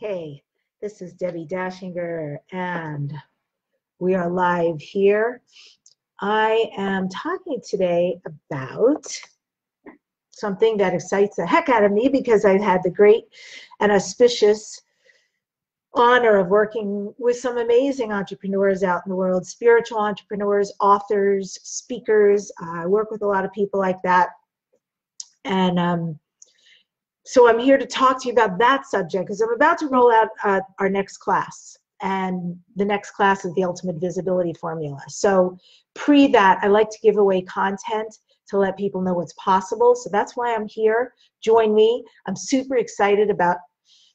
Hey, this is Debbi Dachinger, and we are live here. I am talking today about something that excites the heck out of me because I've had the great and auspicious honor of working with some amazing entrepreneurs out in the world spiritual entrepreneurs, authors, speakers. I work with a lot of people like that. And um, so I'm here to talk to you about that subject because I'm about to roll out uh, our next class. And the next class is the Ultimate Visibility Formula. So, pre that, I like to give away content to let people know what's possible. So, that's why I'm here. Join me. I'm super excited about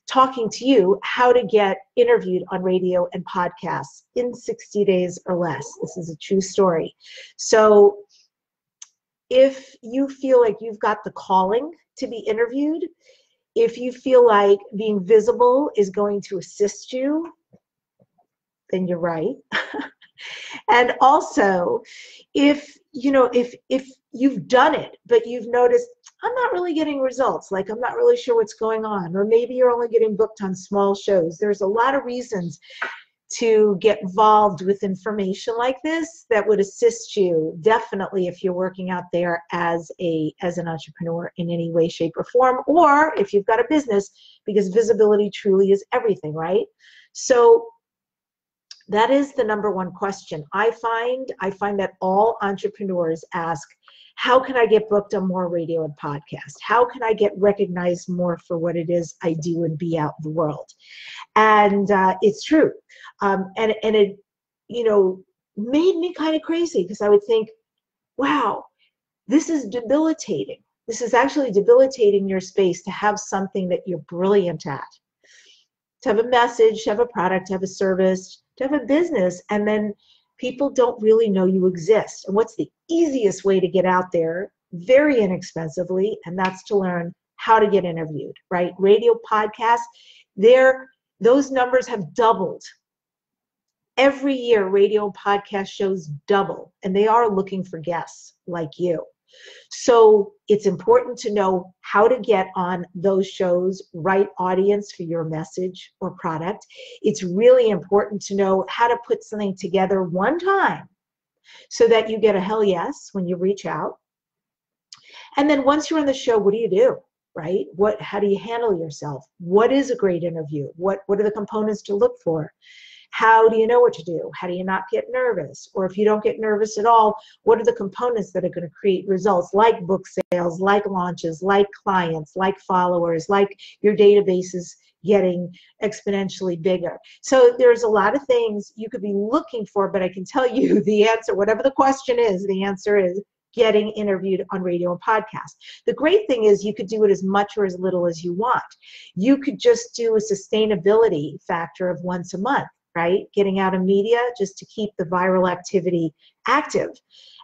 talking to you how to get interviewed on radio and podcasts in 60 days or less. This is a true story. So, if you feel like you've got the calling to be interviewed, if you feel like being visible is going to assist you, then you're right. and also, if you know, if if you've done it, but you've noticed I'm not really getting results. Like, I'm not really sure what's going on. Or maybe you're only getting booked on small shows. There's a lot of reasons to get involved with information like this that would assist you definitely if you're working out there as a as an entrepreneur in any way shape or form or if you've got a business because visibility truly is everything right? So that is the number one question. I find i find that all entrepreneurs ask how can I get booked on more radio and podcast? How can I get recognized more for what it is I do and be out in the world? And uh, it's true. Um, and, and it, you know, made me kind of crazy because I would think, wow, this is debilitating. This is actually debilitating your space to have something that you're brilliant at, to have a message, to have a product, to have a service, to have a business, and then people don't really know you exist. And what's the easiest way to get out there very inexpensively? And that's to learn how to get interviewed, right? Radio podcasts, there those numbers have doubled. Every year, radio podcast shows double, and they are looking for guests like you. So it's important to know how to get on those shows, right audience for your message or product. It's really important to know how to put something together one time so that you get a hell yes when you reach out. And then once you're on the show, what do you do? Right? What how do you handle yourself? What is a great interview? What what are the components to look for? how do you know what to do? How do you not get nervous? Or if you don't get nervous at all, what are the components that are going to create results like book sales, like launches, like clients, like followers, like your databases getting exponentially bigger. So there's a lot of things you could be looking for, but I can tell you the answer, whatever the question is, the answer is getting interviewed on radio and podcast. The great thing is you could do it as much or as little as you want. You could just do a sustainability factor of once a month right? Getting out of media just to keep the viral activity active.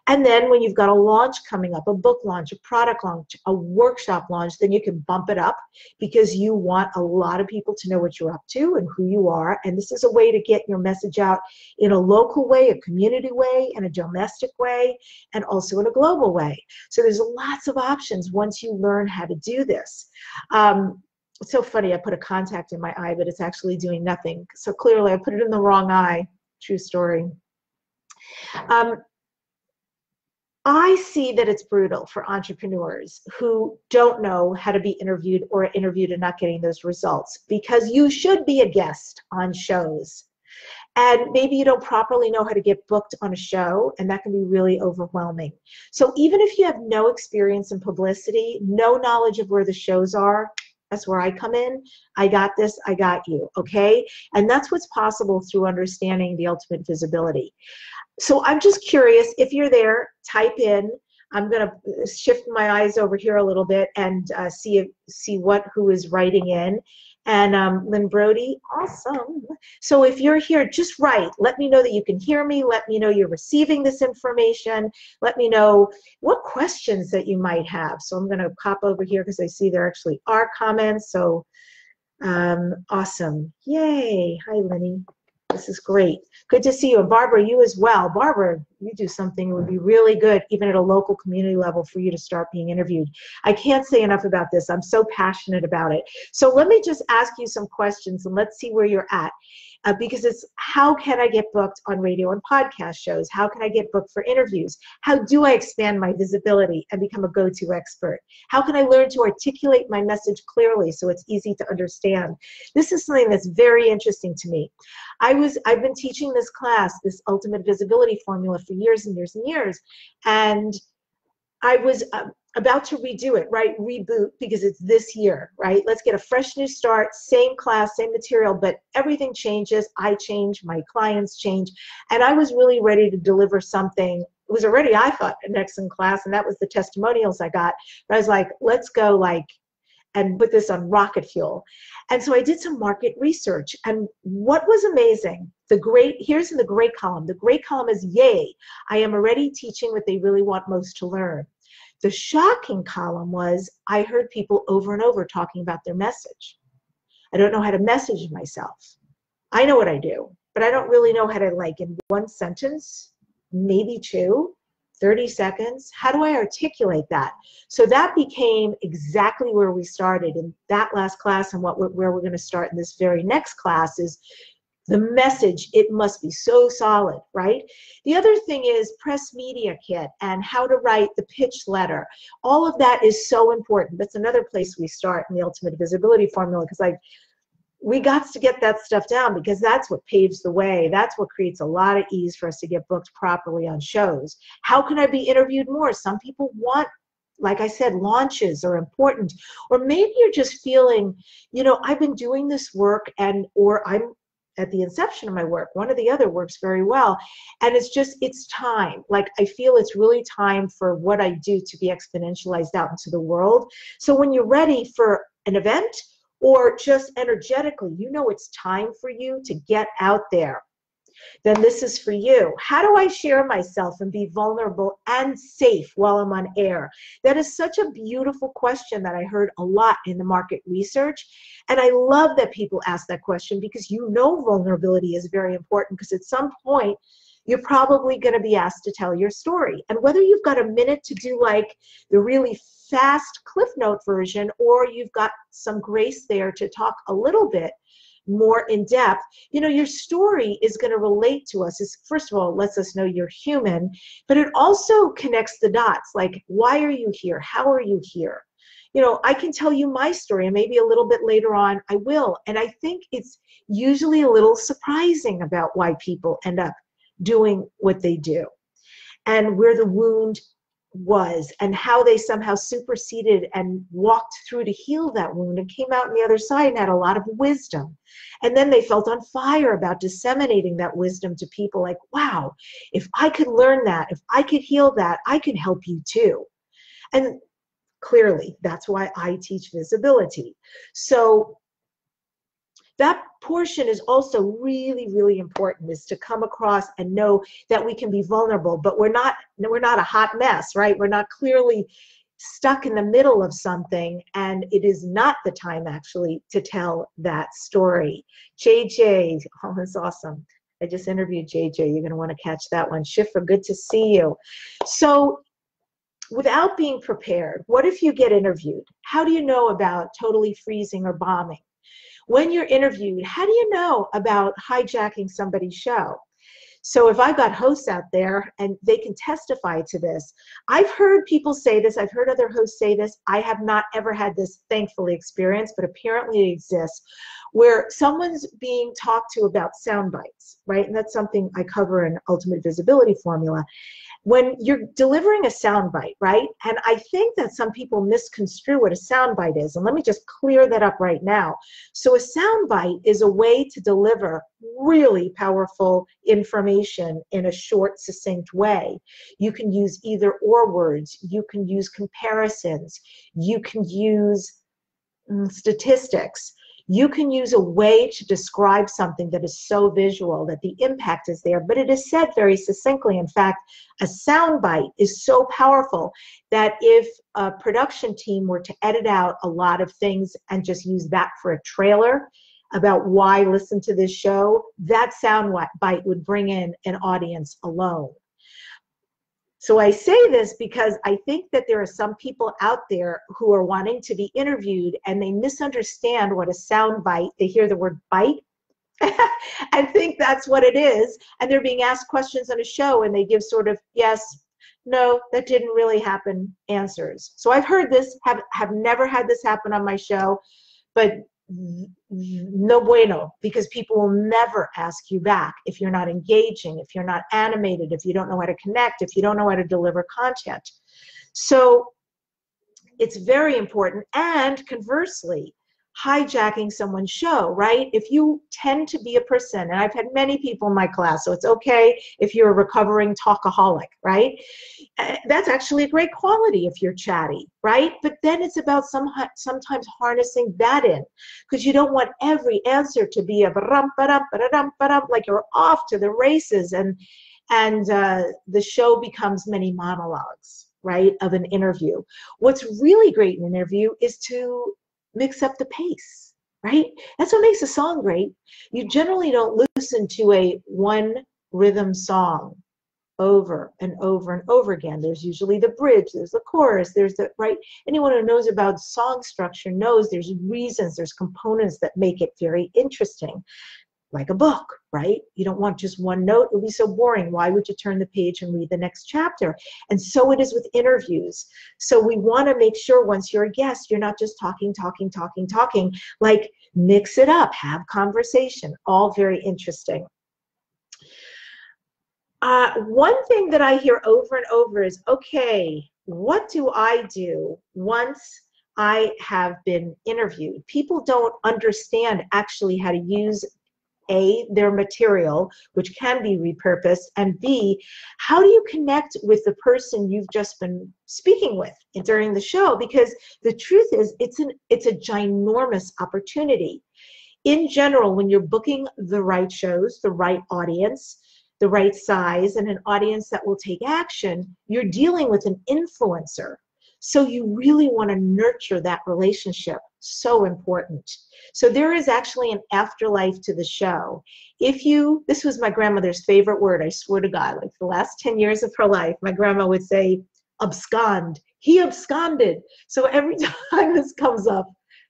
And then when you've got a launch coming up, a book launch, a product launch, a workshop launch, then you can bump it up because you want a lot of people to know what you're up to and who you are. And this is a way to get your message out in a local way, a community way, and a domestic way, and also in a global way. So there's lots of options once you learn how to do this. Um, it's so funny. I put a contact in my eye, but it's actually doing nothing. So clearly, I put it in the wrong eye. True story. Um, I see that it's brutal for entrepreneurs who don't know how to be interviewed or interviewed and not getting those results because you should be a guest on shows. And maybe you don't properly know how to get booked on a show, and that can be really overwhelming. So, even if you have no experience in publicity, no knowledge of where the shows are, that's where I come in. I got this, I got you, okay? And that's what's possible through understanding the ultimate visibility. So I'm just curious if you're there, type in. I'm going to shift my eyes over here a little bit and uh, see if, see what who is writing in and um, Lynn Brody, awesome. So if you're here, just write. Let me know that you can hear me. Let me know you're receiving this information. Let me know what questions that you might have. So I'm going to pop over here because I see there actually are comments. So um, awesome. Yay. Hi, Lenny. This is great. Good to see you. And Barbara, you as well. Barbara, you do something it would be really good even at a local community level for you to start being interviewed i can't say enough about this i'm so passionate about it so let me just ask you some questions and let's see where you're at uh, because it's how can I get booked on radio and podcast shows? How can I get booked for interviews? How do I expand my visibility and become a go to expert? How can I learn to articulate my message clearly so it's easy to understand? This is something that's very interesting to me. I was I've been teaching this class, this ultimate visibility formula for years and years and years. And I was uh, about to redo it, right? Reboot because it's this year, right? Let's get a fresh new start, same class, same material, but everything changes. I change, my clients change. And I was really ready to deliver something. It was already, I thought, an excellent class, and that was the testimonials I got. But I was like, let's go like and put this on rocket fuel. And so I did some market research. And what was amazing, the great, here's in the great column. The great column is yay, I am already teaching what they really want most to learn. The shocking column was I heard people over and over talking about their message. I don't know how to message myself. I know what I do, but I don't really know how to, like, in one sentence, maybe two, 30 seconds. How do I articulate that? So that became exactly where we started in that last class, and what we're, where we're going to start in this very next class is the message it must be so solid right? The other thing is press media kit and how to write the pitch letter. All of that is so important. That's another place we start in the ultimate visibility formula because like we got to get that stuff down because that's what paves the way. That's what creates a lot of ease for us to get booked properly on shows. How can i be interviewed more? Some people want like I said, launches are important. Or maybe you're just feeling, you know, I've been doing this work and or I'm at the inception of my work. One or the other works very well. And it's just, it's time. Like, I feel it's really time for what I do to be exponentialized out into the world. So when you're ready for an event, or just energetically, you know it's time for you to get out there then this is for you. How do I share myself and be vulnerable and safe while I'm on air? That is such a beautiful question that I heard a lot in the market research. And I love that people ask that question because you know vulnerability is very important because at some point, you're probably going to be asked to tell your story. And whether you've got a minute to do like the really fast Cliff Note version or you've got some grace there to talk a little bit, more in depth, you know, your story is going to relate to us. Is first of all, lets us know you're human, but it also connects the dots. Like, why are you here? How are you here? You know, I can tell you my story, and maybe a little bit later on I will. And I think it's usually a little surprising about why people end up doing what they do and where the wound was and how they somehow superseded and walked through to heal that wound and came out on the other side and had a lot of wisdom. And then they felt on fire about disseminating that wisdom to people like, wow, if I could learn that, if I could heal that, I could help you too. And clearly, that's why I teach visibility. So that portion is also really really important is to come across and know that we can be vulnerable but we're not we're not a hot mess right? We're not clearly stuck in the middle of something and it is not the time actually to tell that story. Jj oh that's awesome. I just interviewed jj you're going to want to catch that one. Schiffer good to see you. So without being prepared what if you get interviewed? How do you know about totally freezing or bombing when you're interviewed, how do you know about hijacking somebody's show? So if I've got hosts out there and they can testify to this, I've heard people say this, I've heard other hosts say this. I have not ever had this thankfully experience, but apparently it exists, where someone's being talked to about sound bites, right? And that's something I cover in Ultimate Visibility Formula when you're delivering a soundbite, right? And I think that some people misconstrue what a soundbite is. And let me just clear that up right now. So, a soundbite is a way to deliver really powerful information in a short, succinct way. You can use either or words, you can use comparisons, you can use mm, statistics you can use a way to describe something that is so visual that the impact is there, but it is said very succinctly. In fact, a soundbite is so powerful that if a production team were to edit out a lot of things and just use that for a trailer about why listen to this show, that sound bite would bring in an audience alone. So I say this because I think that there are some people out there who are wanting to be interviewed and they misunderstand what a sound bite. They hear the word bite and think that's what it is. And they're being asked questions on a show and they give sort of yes, no, that didn't really happen answers. So I've heard this, have have never had this happen on my show, but no bueno because people will never ask you back if you're not engaging if you're not animated if you don't know how to connect if you don't know how to deliver content so it's very important and conversely hijacking someone's show, right? If you tend to be a person, and I've had many people in my class, so it's okay if you're a recovering talkaholic, right? That's actually a great quality if you're chatty, right? But then it's about some sometimes harnessing that in because you don't want every answer to be a like you're off to the races and and uh, the show becomes many monologues right of an interview what's really great in an interview is to mix up the pace, right? That's what makes a song great. You generally don't listen to a one rhythm song over and over and over again. There's usually the bridge, there's the chorus, there's the right. Anyone who knows about song structure knows there's reasons, there's components that make it very interesting like a book, right? You don't want just one note. It would be so boring. Why would you turn the page and read the next chapter? And so it is with interviews. So we want to make sure once you're a guest, you're not just talking, talking, talking, talking. Like mix it up, have conversation. All very interesting. Uh, one thing that I hear over and over is okay, what do I do once I have been interviewed? People don't understand actually how to use a, their material, which can be repurposed, and B, how do you connect with the person you've just been speaking with during the show? Because the truth is, it's an it's a ginormous opportunity. In general, when you're booking the right shows, the right audience, the right size, and an audience that will take action, you're dealing with an influencer. So you really want to nurture that relationship so important. So there is actually an afterlife to the show. If you, this was my grandmother's favorite word, I swear to God, like the last 10 years of her life, my grandma would say, abscond. He absconded. So every time this comes up,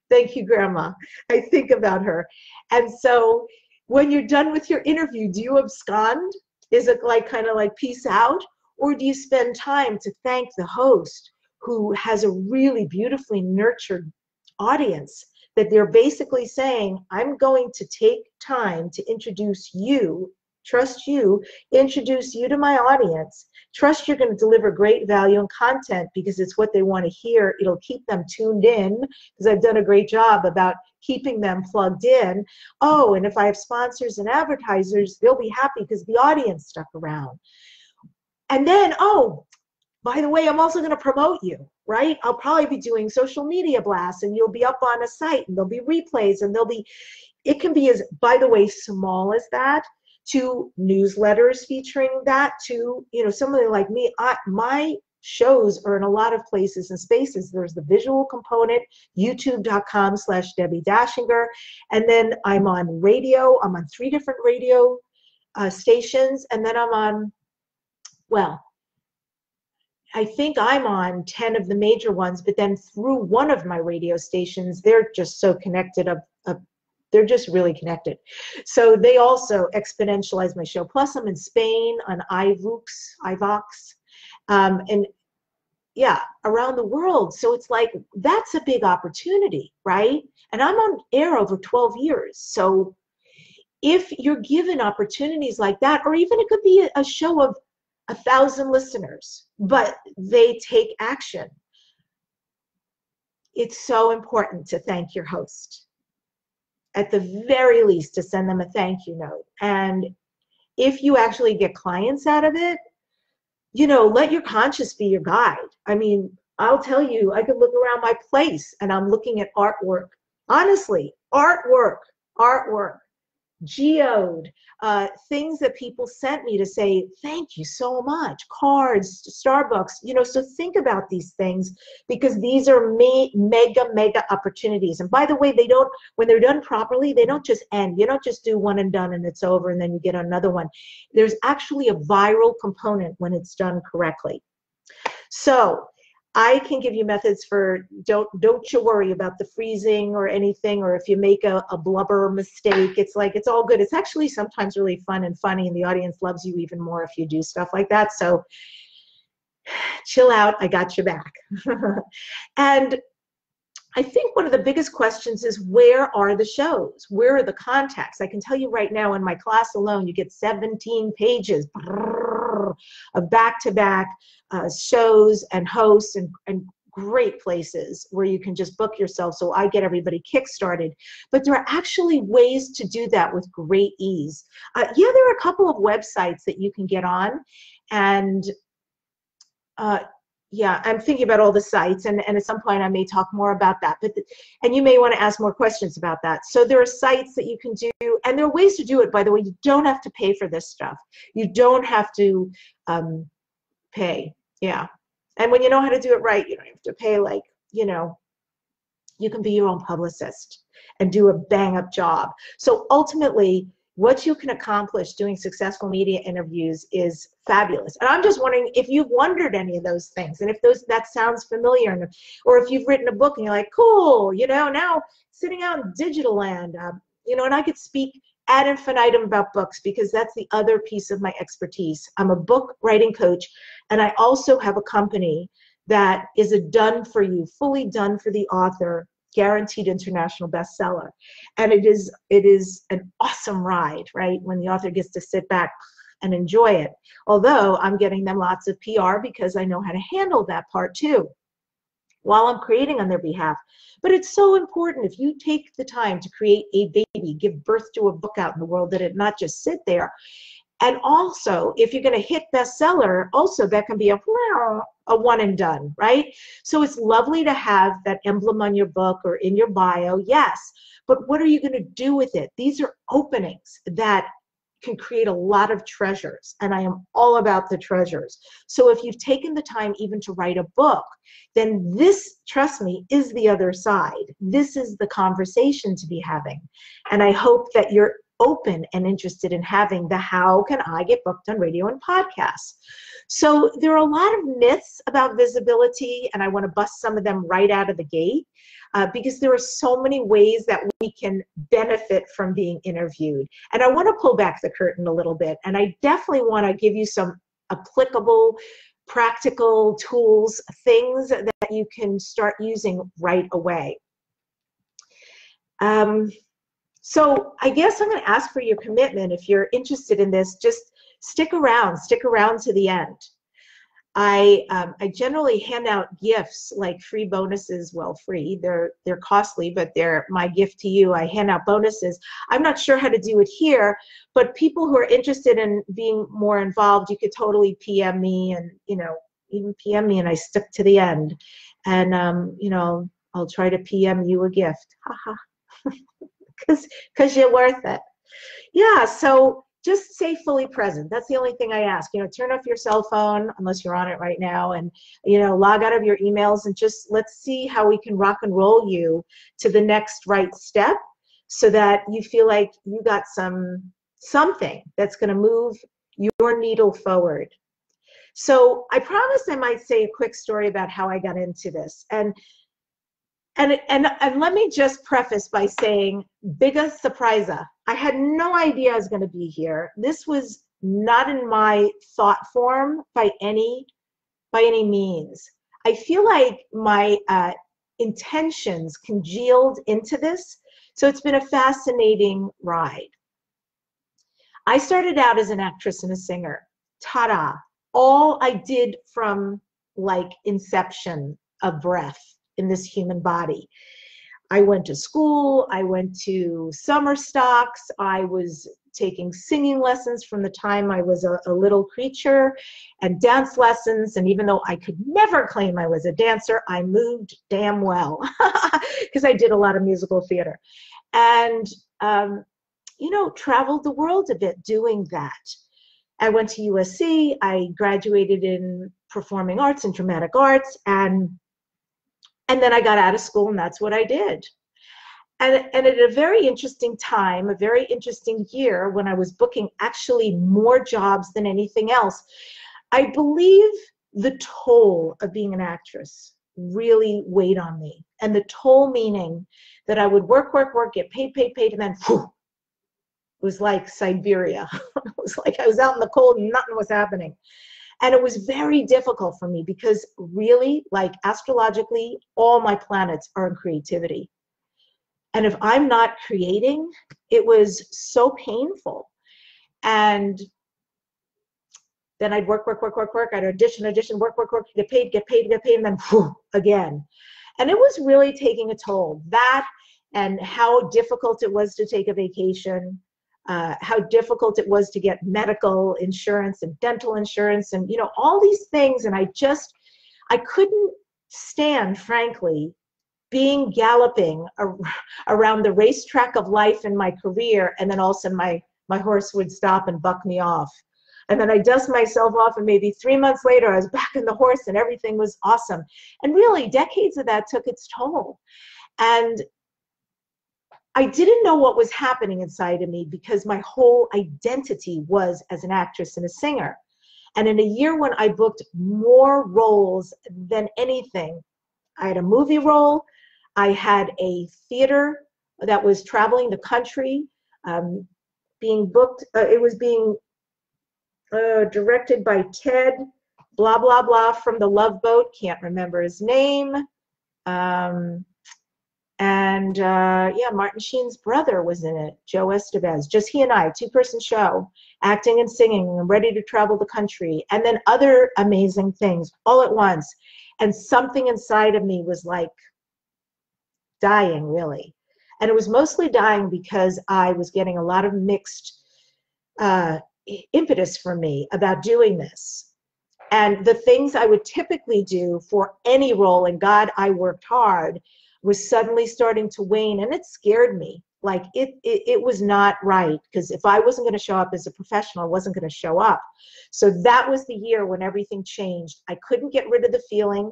thank you, grandma, I think about her. And so when you're done with your interview, do you abscond? Is it like kind of like peace out? Or do you spend time to thank the host who has a really beautifully nurtured audience that they're basically saying, I'm going to take time to introduce you, trust you, introduce you to my audience, trust you're going to deliver great value and content because it's what they want to hear. It'll keep them tuned in because I've done a great job about keeping them plugged in. Oh, and if I have sponsors and advertisers, they'll be happy because the audience stuck around. And then, oh, by the way, I'm also going to promote you, right? I'll probably be doing social media blasts and you'll be up on a site and there'll be replays and there'll be, it can be as, by the way, small as that to newsletters featuring that to, you know, somebody like me. I, my shows are in a lot of places and spaces. There's the visual component, youtube.com slash Debbi Dachinger. And then I'm on radio. I'm on three different radio uh, stations. And then I'm on, well, I think I'm on 10 of the major ones, but then through one of my radio stations, they're just so connected up, up they're just really connected. So they also exponentialize my show. Plus I'm in Spain on iVoox, iVox, um, and yeah, around the world. So it's like, that's a big opportunity, right? And I'm on air over 12 years. So if you're given opportunities like that, or even it could be a, a show of a thousand listeners, but they take action. It's so important to thank your host. At the very least, to send them a thank you note. And if you actually get clients out of it, you know, let your conscience be your guide. I mean, I'll tell you, I could look around my place and I'm looking at artwork. Honestly, artwork, artwork. Geode, uh, things that people sent me to say, thank you so much, cards, Starbucks, you know, so think about these things because these are me- mega, mega opportunities. And by the way, they don't, when they're done properly, they don't just end. You don't just do one and done and it's over and then you get another one. There's actually a viral component when it's done correctly. So I can give you methods for don't don't you worry about the freezing or anything or if you make a, a blubber mistake it's like it's all good. It's actually sometimes really fun and funny and the audience loves you even more if you do stuff like that. So chill out I got you back. And I think one of the biggest questions is where are the shows? Where are the contacts? I can tell you right now in my class alone, you get 17 pages of back to back shows and hosts and, and great places where you can just book yourself. So I get everybody kickstarted. But there are actually ways to do that with great ease. Uh, yeah, there are a couple of websites that you can get on. And uh, yeah, I'm thinking about all the sites, and, and at some point I may talk more about that. But the, and you may want to ask more questions about that. So there are sites that you can do, and there are ways to do it. By the way, you don't have to pay for this stuff. You don't have to um, pay. Yeah, and when you know how to do it right, you don't have to pay like you know. You can be your own publicist and do a bang up job. So ultimately, what you can accomplish doing successful media interviews is fabulous. And I'm just wondering if you've wondered any of those things and if those that sounds familiar and, or if you've written a book and you're like, cool, you know, now sitting out in digital land, um, you know, and I could speak ad infinitum about books because that's the other piece of my expertise. I'm a book writing coach and I also have a company that is a done for you, fully done for the author guaranteed international bestseller. And it is it is an awesome ride right? When the author gets to sit back and enjoy it. Although i'm getting them lots of pr because i know how to handle that part too while i'm creating on their behalf. But it's so important if you take the time to create a baby give birth to a book out in the world that it not just sit there and also if you're going to hit bestseller also that can be a a one and done, right? So it's lovely to have that emblem on your book or in your bio, yes, but what are you going to do with it? These are openings that can create a lot of treasures, and I am all about the treasures. So if you've taken the time even to write a book, then this, trust me, is the other side. This is the conversation to be having. And I hope that you're open and interested in having the how can I get booked on radio and podcasts. So there are a lot of myths about visibility, and I want to bust some of them right out of the gate. Uh, because there are so many ways that we can benefit from being interviewed. And I want to pull back the curtain a little bit, and I definitely want to give you some applicable, practical tools, things that you can start using right away. Um, so I guess I'm going to ask for your commitment if you're interested in this. Just stick around, stick around to the end. I um, I generally hand out gifts like free bonuses. Well, free. They're they're costly, but they're my gift to you. I hand out bonuses. I'm not sure how to do it here, but people who are interested in being more involved, you could totally PM me and you know even PM me, and I stick to the end. And um, you know I'll try to PM you a gift. Haha. because because you're worth it. Yeah. So just stay fully present. That's the only thing I ask. You know, turn off your cell phone unless you're on it right now, and you know, log out of your emails and just let's see how we can rock and roll you to the next right step, so that you feel like you got some something that's going to move your needle forward. So I promised I might say a quick story about how I got into this, and and and and let me just preface by saying, biggest surprise I had no idea I was going to be here. This was not in my thought form by any by any means. I feel like my uh, intentions congealed into this, so it's been a fascinating ride. I started out as an actress and a singer. Ta-da! All I did from like inception of breath in this human body. I went to school, I went to summer stocks, I was taking singing lessons from the time I was a, a, little creature and dance lessons. And even though I could never claim I was a dancer, I moved damn well because I did a lot of musical theater. And um, you know, traveled the world a bit doing that. I went to USC, I graduated in performing arts and dramatic arts, and and then I got out of school, and that's what I did. And, and at a very interesting time, a very interesting year when I was booking actually more jobs than anything else, I believe the toll of being an actress really weighed on me. And the toll meaning that I would work, work, work, get paid, paid, paid, and then whew, it was like Siberia. it was like I was out in the cold and nothing was happening. And it was very difficult for me because really, like astrologically, all my planets are in creativity. And if I'm not creating, it was so painful. And then I'd work, work, work, work, work. I'd audition, audition, work, work, work, get paid, get paid, get paid, and then whew, again. And it was really taking a toll. That and how difficult it was to take a vacation, uh, how difficult it was to get medical insurance and dental insurance, and you know all these things. And I just, I couldn't stand, frankly, being galloping ar- around the racetrack of life in my career, and then all of a sudden my my horse would stop and buck me off. And then I dust myself off, and maybe three months later, I was back in the horse, and everything was awesome. And really, decades of that took its toll. And I didn't know what was happening inside of me because my whole identity was as an actress and a singer. And in a year when I booked more roles than anything, I had a movie role, I had a theater that was traveling the country, um, being booked. Uh, it was being uh, directed by Ted, blah blah blah, from the Love Boat. Can't remember his name. Um, and uh, yeah, Martin Sheen's brother was in it, Joe Estevez. Just he and I, two-person show, acting and singing, and ready to travel the country, and then other amazing things all at once. And something inside of me was like, dying really. And it was mostly dying because I was getting a lot of mixed uh, impetus from me about doing this. And the things I would typically do for any role, and God, I worked hard, was suddenly starting to wane. And it scared me. Like it, it, it was not right because if I wasn't going to show up as a professional, I wasn't going to show up. So that was the year when everything changed. I couldn't get rid of the feeling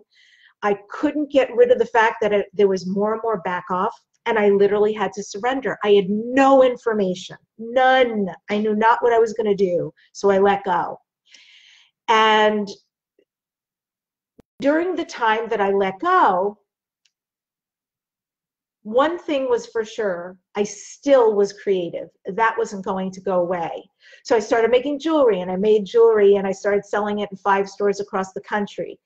I couldn't get rid of the fact that it, there was more and more back off, and I literally had to surrender. I had no information, none. I knew not what I was going to do, so I let go. And during the time that I let go, one thing was for sure i still was creative that wasn't going to go away so i started making jewelry and i made jewelry and i started selling it in five stores across the country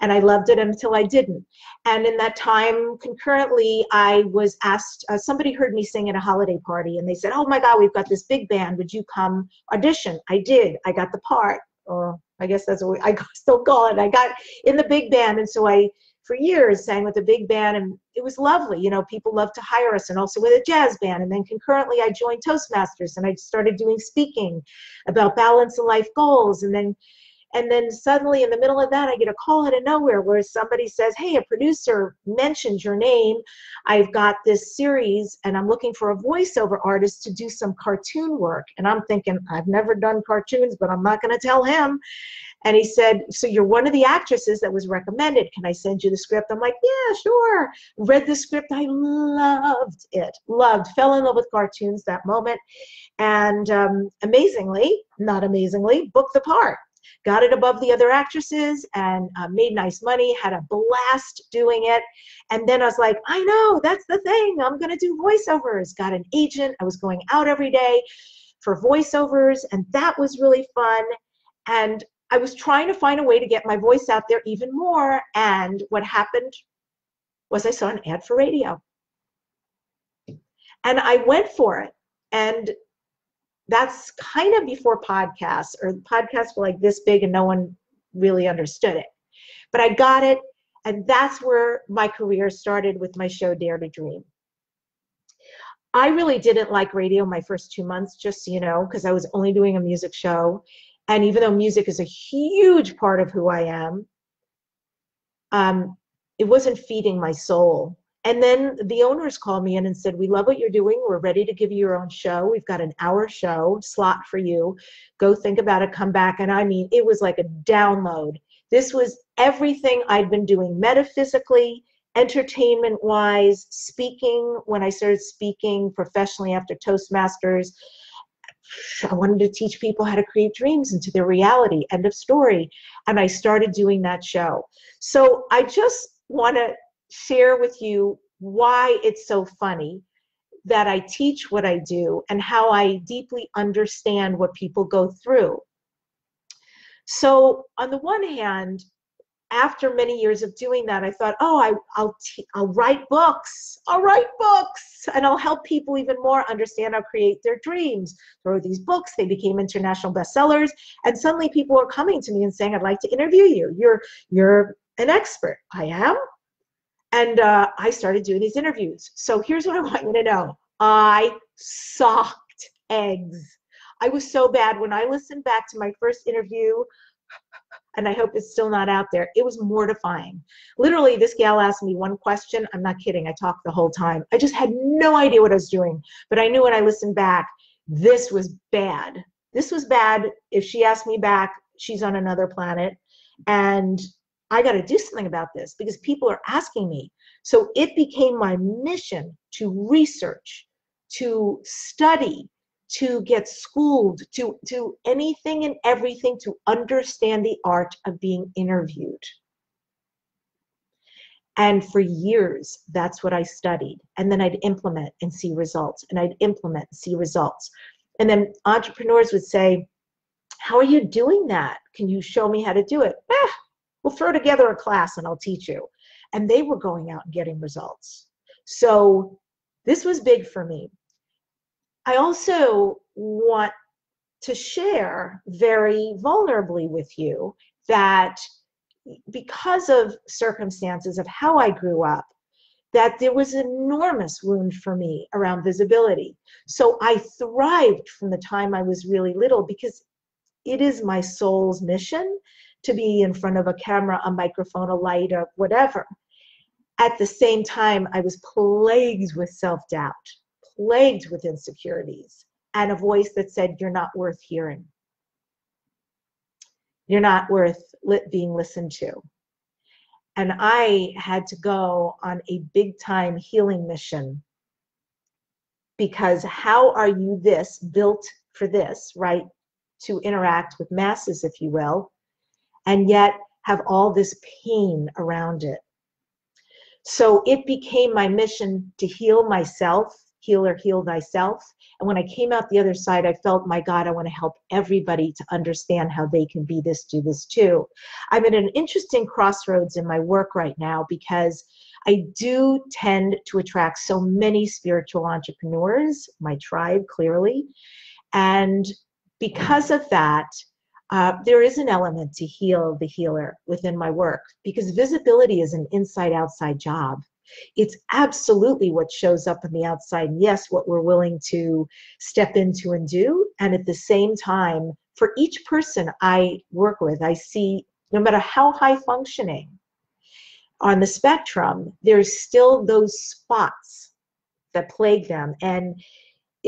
and I loved it until I didn't. And in that time, concurrently, I was asked, uh, somebody heard me sing at a holiday party and they said, Oh my God, we've got this big band. Would you come audition? I did. I got the part. Or I guess that's what I still call it. I got in the big band. And so I, for years, sang with a big band and it was lovely. You know, people love to hire us and also with a jazz band. And then concurrently, I joined Toastmasters and I started doing speaking about balance and life goals. And then and then suddenly in the middle of that, I get a call out of nowhere where somebody says, Hey, a producer mentioned your name. I've got this series and I'm looking for a voiceover artist to do some cartoon work. And I'm thinking, I've never done cartoons, but I'm not going to tell him. And he said, So you're one of the actresses that was recommended. Can I send you the script? I'm like, Yeah, sure. Read the script. I loved it. Loved, fell in love with cartoons that moment. And um, amazingly, not amazingly, booked the part got it above the other actresses and uh, made nice money, had a blast doing it. And then I was like, I know, that's the thing. I'm going to do voiceovers. Got an agent. I was going out every day for voiceovers, and that was really fun. And I was trying to find a way to get my voice out there even more. And what happened was I saw an ad for radio. And I went for it. And that's kind of before podcasts or podcasts were like this big and no one really understood it but i got it and that's where my career started with my show dare to dream i really didn't like radio my first two months just so you know because i was only doing a music show and even though music is a huge part of who i am um, it wasn't feeding my soul And then the owners called me in and said, We love what you're doing. We're ready to give you your own show. We've got an hour show slot for you. Go think about it, come back. And I mean, it was like a download. This was everything I'd been doing metaphysically, entertainment wise, speaking when I started speaking professionally after Toastmasters. I wanted to teach people how to create dreams into their reality. End of story. And I started doing that show. So I just want to share with you why it's so funny that I teach what I do and how I deeply understand what people go through. So, on the one hand, after many years of doing that, I thought, oh, I, will t- I'll write books. I'll write books, and I'll help people even more understand how to create their dreams. Through these books, they became international bestsellers, and suddenly people are coming to me and saying, "I'd like to interview you. You're you're an expert." I am, and uh, I started doing these interviews. So here's what I want you to know: I sucked eggs. I was so bad when I listened back to my first interview and I hope it's still not out there. It was mortifying. Literally, this gal asked me one question. I'm not kidding. I talked the whole time. I just had no idea what I was doing. But I knew when I listened back, this was bad. This was bad. If she asked me back, she's on another planet. And I got to do something about this because people are asking me. So it became my mission to research, to study, to get schooled, to, to anything and everything to understand the art of being interviewed. And for years, that's what I studied. And then I'd implement and see results, and I'd implement and see results. And then entrepreneurs would say, How are you doing that? Can you show me how to do it? Eh, we'll throw together a class and I'll teach you. And they were going out and getting results. So this was big for me. I also want to share very vulnerably with you that because of circumstances of how I grew up, that there was enormous wound for me around visibility. So I thrived from the time I was really little because it is my soul's mission to be in front of a camera, a microphone, a light, or whatever. At the same time, I was plagued with self doubt plagued with insecurities and a voice that said, You're not worth hearing. You're not worth being listened to. And I had to go on a big time healing mission because how are you this built for this, right? To interact with masses, if you will, and yet have all this pain around it. So it became my mission to heal myself heal or heal thyself. And when I came out the other side, I felt, my God, I want to help everybody to understand how they can be this, do this too. I'm at an interesting crossroads in my work right now because I do tend to attract so many spiritual entrepreneurs, my tribe clearly. And because of that, uh, there is an element to heal the healer within my work because visibility is an inside outside job. It's absolutely what shows up on the outside. Yes, what we're willing to step into and do. And at the same time, for each person I work with, I see no matter how high functioning on the spectrum, there's still those spots that plague them. And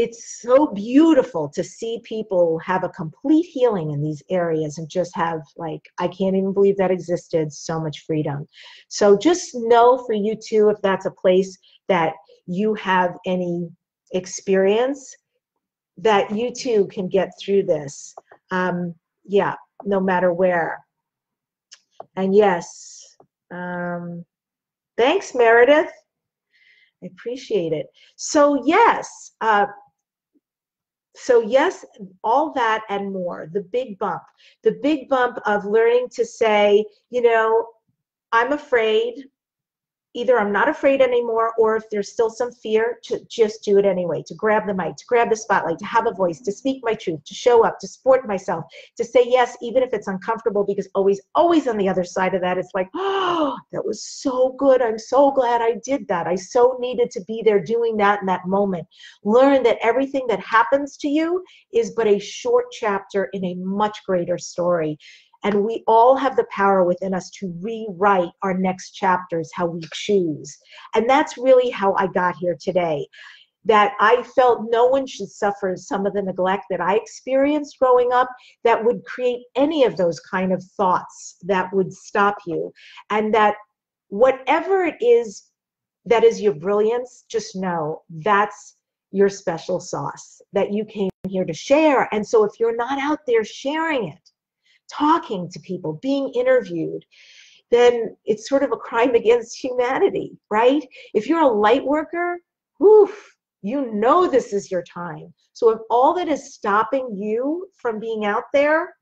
it's so beautiful to see people have a complete healing in these areas and just have like i can't even believe that existed so much freedom. So just know for you too if that's a place that you have any experience that you too can get through this. Um, yeah no matter where. And yes um, thanks meredith. I appreciate it. So yes, uh, so yes, all that and more. The big bump, the big bump of learning to say, you know, I'm afraid either I'm not afraid anymore, or if there's still some fear, to just do it anyway, to grab the mic, to grab the spotlight, to have a voice, to speak my truth, to show up, to support myself, to say yes, even if it's uncomfortable, because always, always on the other side of that, it's like, oh, that was so good. I'm so glad I did that. I so needed to be there doing that in that moment. Learn that everything that happens to you is but a short chapter in a much greater story And we all have the power within us to rewrite our next chapters how we choose. And that's really how I got here today. That I felt no one should suffer some of the neglect that I experienced growing up that would create any of those kind of thoughts that would stop you. And that whatever it is that is your brilliance, just know that's your special sauce that you came here to share. And so if you're not out there sharing it, talking to people, being interviewed, then it's sort of a crime against humanity, right? If you're a light worker, woof, you know this is your time. So if all that is stopping you from being out there,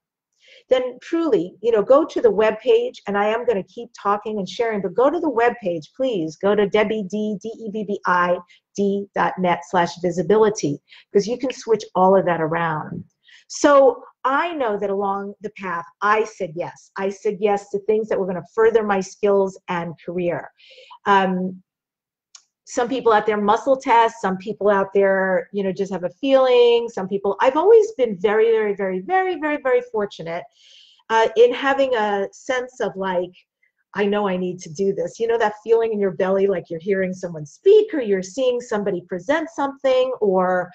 then truly, you know, go to the web page, and I am going to keep talking and sharing, but go to the web page, please. Go to Debbi D, D-E-B-B-I, slash visibility, because you can switch all of that around. So I know that along the path, I said yes. I said yes to things that were going to further my skills and career. Um, some people out there muscle test some people out there you know just have a feeling some people i've always been very very very very very very fortunate uh, in having a sense of like i know i need to do this you know that feeling in your belly like you're hearing someone speak or you're seeing somebody present something or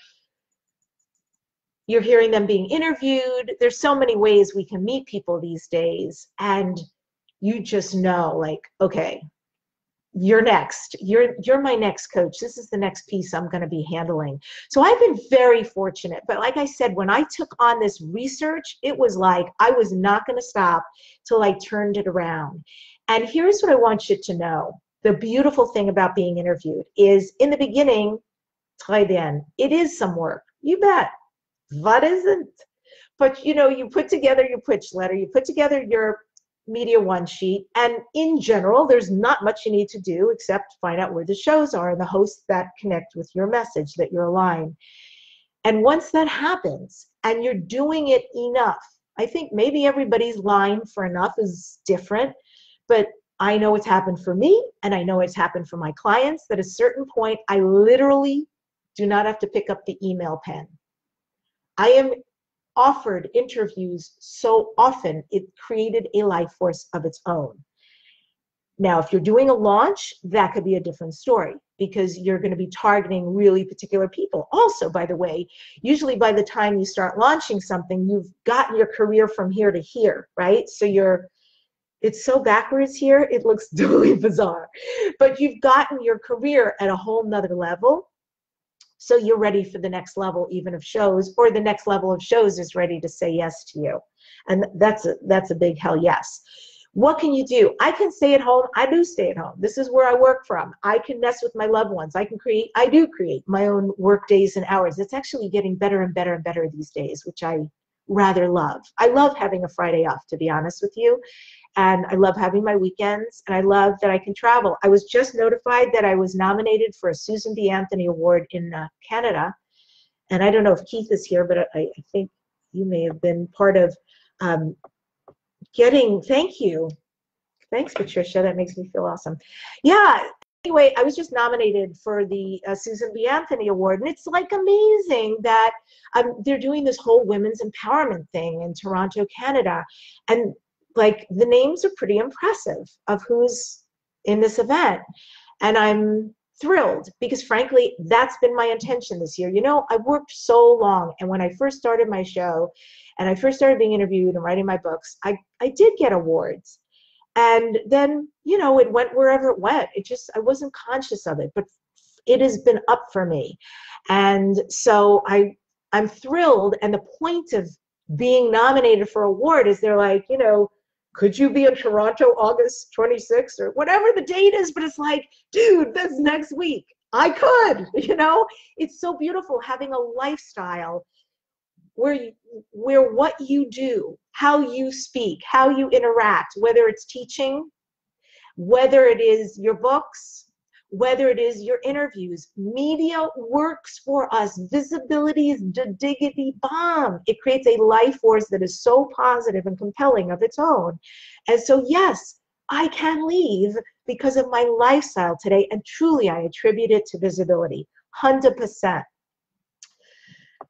you're hearing them being interviewed. There's so many ways we can meet people these days and you just know like okay you're next. You're you're my next coach. This is the next piece i'm going to be handling. So i've been very fortunate but like i said when i took on this research it was like i was not going to stop till i turned it around. And here's what i want you to know. The beautiful thing about being interviewed is in the beginning très bien it is some work. You bet what isn't but you know you put together your pitch letter you put together your Media One sheet. And in general, there's not much you need to do except find out where the shows are and the hosts that connect with your message that you're aligned. And once that happens and you're doing it enough, I think maybe everybody's line for enough is different, but I know it's happened for me and I know it's happened for my clients that at a certain point I literally do not have to pick up the email pen. I am offered interviews so often, it created a life force of its own. Now, if you're doing a launch, that could be a different story because you're going to be targeting really particular people. Also, by the way, usually by the time you start launching something, you've gotten your career from here to here, right? So you're it's so backwards here, it looks totally bizarre. But you've gotten your career at a whole nother level so you're ready for the next level even of shows or the next level of shows is ready to say yes to you. And that's a that's a big hell yes. What can you do? I can stay at home. I do stay at home. This is where i work from. I can mess with my loved ones. I can create i do create my own work days and hours. It's actually getting better and better and better these days which i rather love i love having a friday off to be honest with you and I love having my weekends and I love that I can travel. I was just notified that I was nominated for a Susan B. Anthony Award in uh, Canada. And I don't know if Keith is here, but I, I think you may have been part of um, getting, thank you. Thanks, Patricia. That makes me feel awesome. Yeah, anyway, I was just nominated for the uh, Susan B. Anthony Award, and it's like amazing that um, they're doing this whole women's empowerment thing in Toronto, Canada, and like the names are pretty impressive of who's in this event. And I'm thrilled because frankly, that's been my intention this year. You know, I worked so long. And when I first started my show and I first started being interviewed and writing my books, I, I did get awards. And then, you know, it went wherever it went. It just, I wasn't conscious of it, but it has been up for me. And so I, I'm thrilled. And the point of being nominated for award is they're like, you know, could you be in Toronto August 26th or whatever the date is? But it's like, dude, that's next week. I could, you know? It's so beautiful having a lifestyle where where what you do, how you speak, how you interact, whether it's teaching, whether it is your books, whether it is your interviews. Media works for us. Visibility is the diggity bomb. It creates a life force that is so positive and compelling of its own. And so, yes, I can leave because of my lifestyle today. And truly, I attribute it to visibility 100%.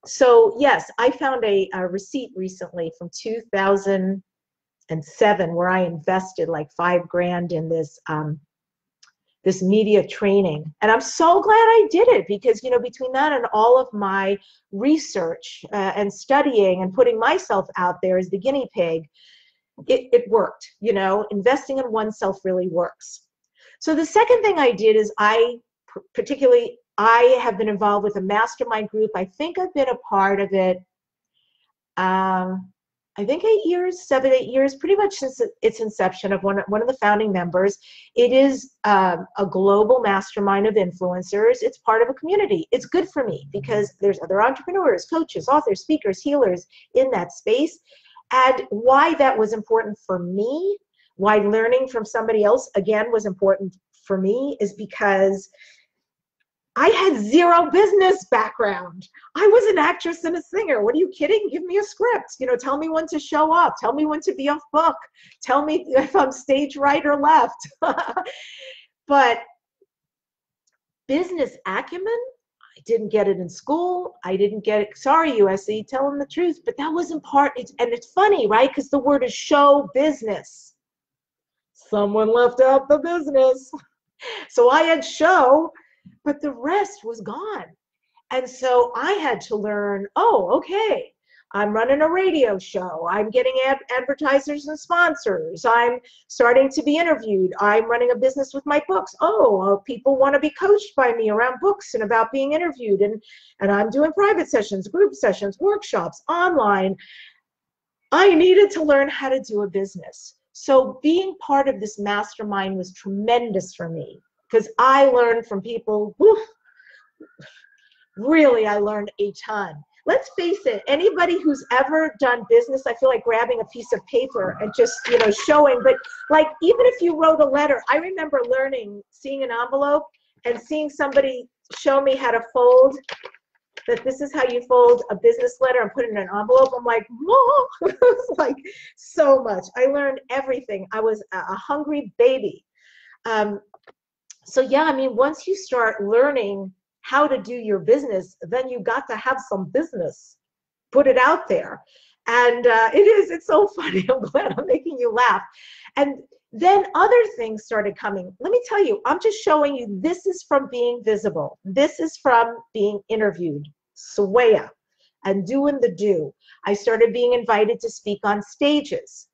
So, yes, I found a, a receipt recently from 2007 where I invested like five grand in this um, this media training. And I'm so glad I did it because, you know, between that and all of my research uh, and studying and putting myself out there as the guinea pig, it, it worked. You know, investing in oneself really works. So the second thing I did is I particularly I have been involved with a mastermind group. I think I've been a part of it. Um, I think eight years, seven, eight years, pretty much since its inception of one, one of the founding members. It is um, a global mastermind of influencers. It's part of a community. It's good for me because there's other entrepreneurs, coaches, authors, speakers, healers in that space. And why that was important for me, why learning from somebody else again was important for me is because I had zero business background. I was an actress and a singer. What are you kidding? Give me a script. You know, tell me when to show up. Tell me when to be off book. Tell me if I'm stage right or left. but business acumen, I didn't get it in school. I didn't get it. Sorry, USC, tell them the truth. But that wasn't part. It's, and it's funny, right? Because the word is show business. Someone left out the business. So I had show but the rest was gone. And so I had to learn, oh, okay, I'm running a radio show. I'm getting ad- advertisers and sponsors. I'm starting to be interviewed. I'm running a business with my books. Oh, people want to be coached by me around books and about being interviewed. And, and I'm doing private sessions, group sessions, workshops, online. I needed to learn how to do a business. So being part of this mastermind was tremendous for me because I learned from people. Whew, really, I learned a ton. Let's face it, anybody who's ever done business, I feel like grabbing a piece of paper and just, you know, showing. But like, even if you wrote a letter, I remember learning, seeing an envelope and seeing somebody show me how to fold that this is how you fold a business letter and put it in an envelope. I'm like, whoa, like so much. I learned everything. I was a hungry baby. Um, so yeah, I mean, once you start learning how to do your business, then you got to have some business. Put it out there. And uh, it is, it's so funny. I'm glad I'm making you laugh. And then other things started coming. Let me tell you, I'm just showing you this is from being visible. This is from being interviewed. Swaya and doing the do. I started being invited to speak on stages.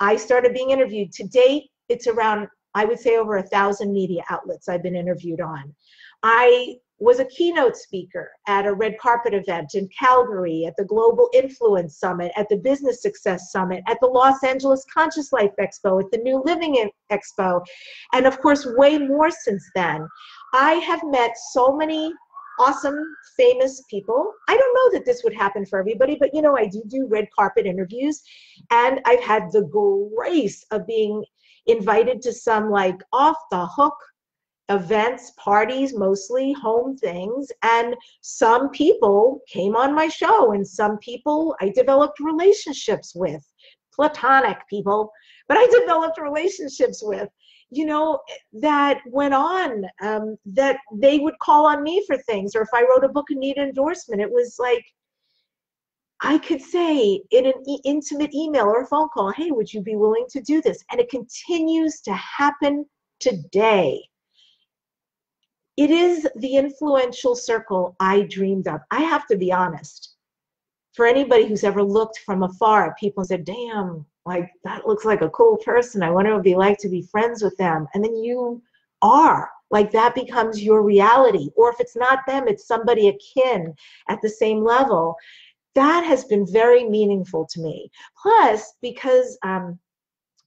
I started being interviewed. To date, it's around I would say over a thousand media outlets I've been interviewed on. I was a keynote speaker at a red carpet event in Calgary, at the Global Influence Summit, at the Business Success Summit, at the Los Angeles Conscious Life Expo, at the New Living Expo, and of course, way more since then. I have met so many awesome, famous people. I don't know that this would happen for everybody, but you know, I do do red carpet interviews, and I've had the grace of being invited to some like off the hook events, parties, mostly home things. And some people came on my show, and some people I developed relationships with, platonic people, but I developed relationships with, you know, that went on, um, that they would call on me for things. Or if I wrote a book and need endorsement, it was like, I could say in an e- intimate email or a phone call, hey, would you be willing to do this? And it continues to happen today. It is the influential circle I dreamed of. I have to be honest. For anybody who's ever looked from afar at people and said, damn, like that looks like a cool person. I wonder what it'd be like to be friends with them. And then you are like that becomes your reality. Or if it's not them, it's somebody akin at the same level that has been very meaningful to me. Plus, because um,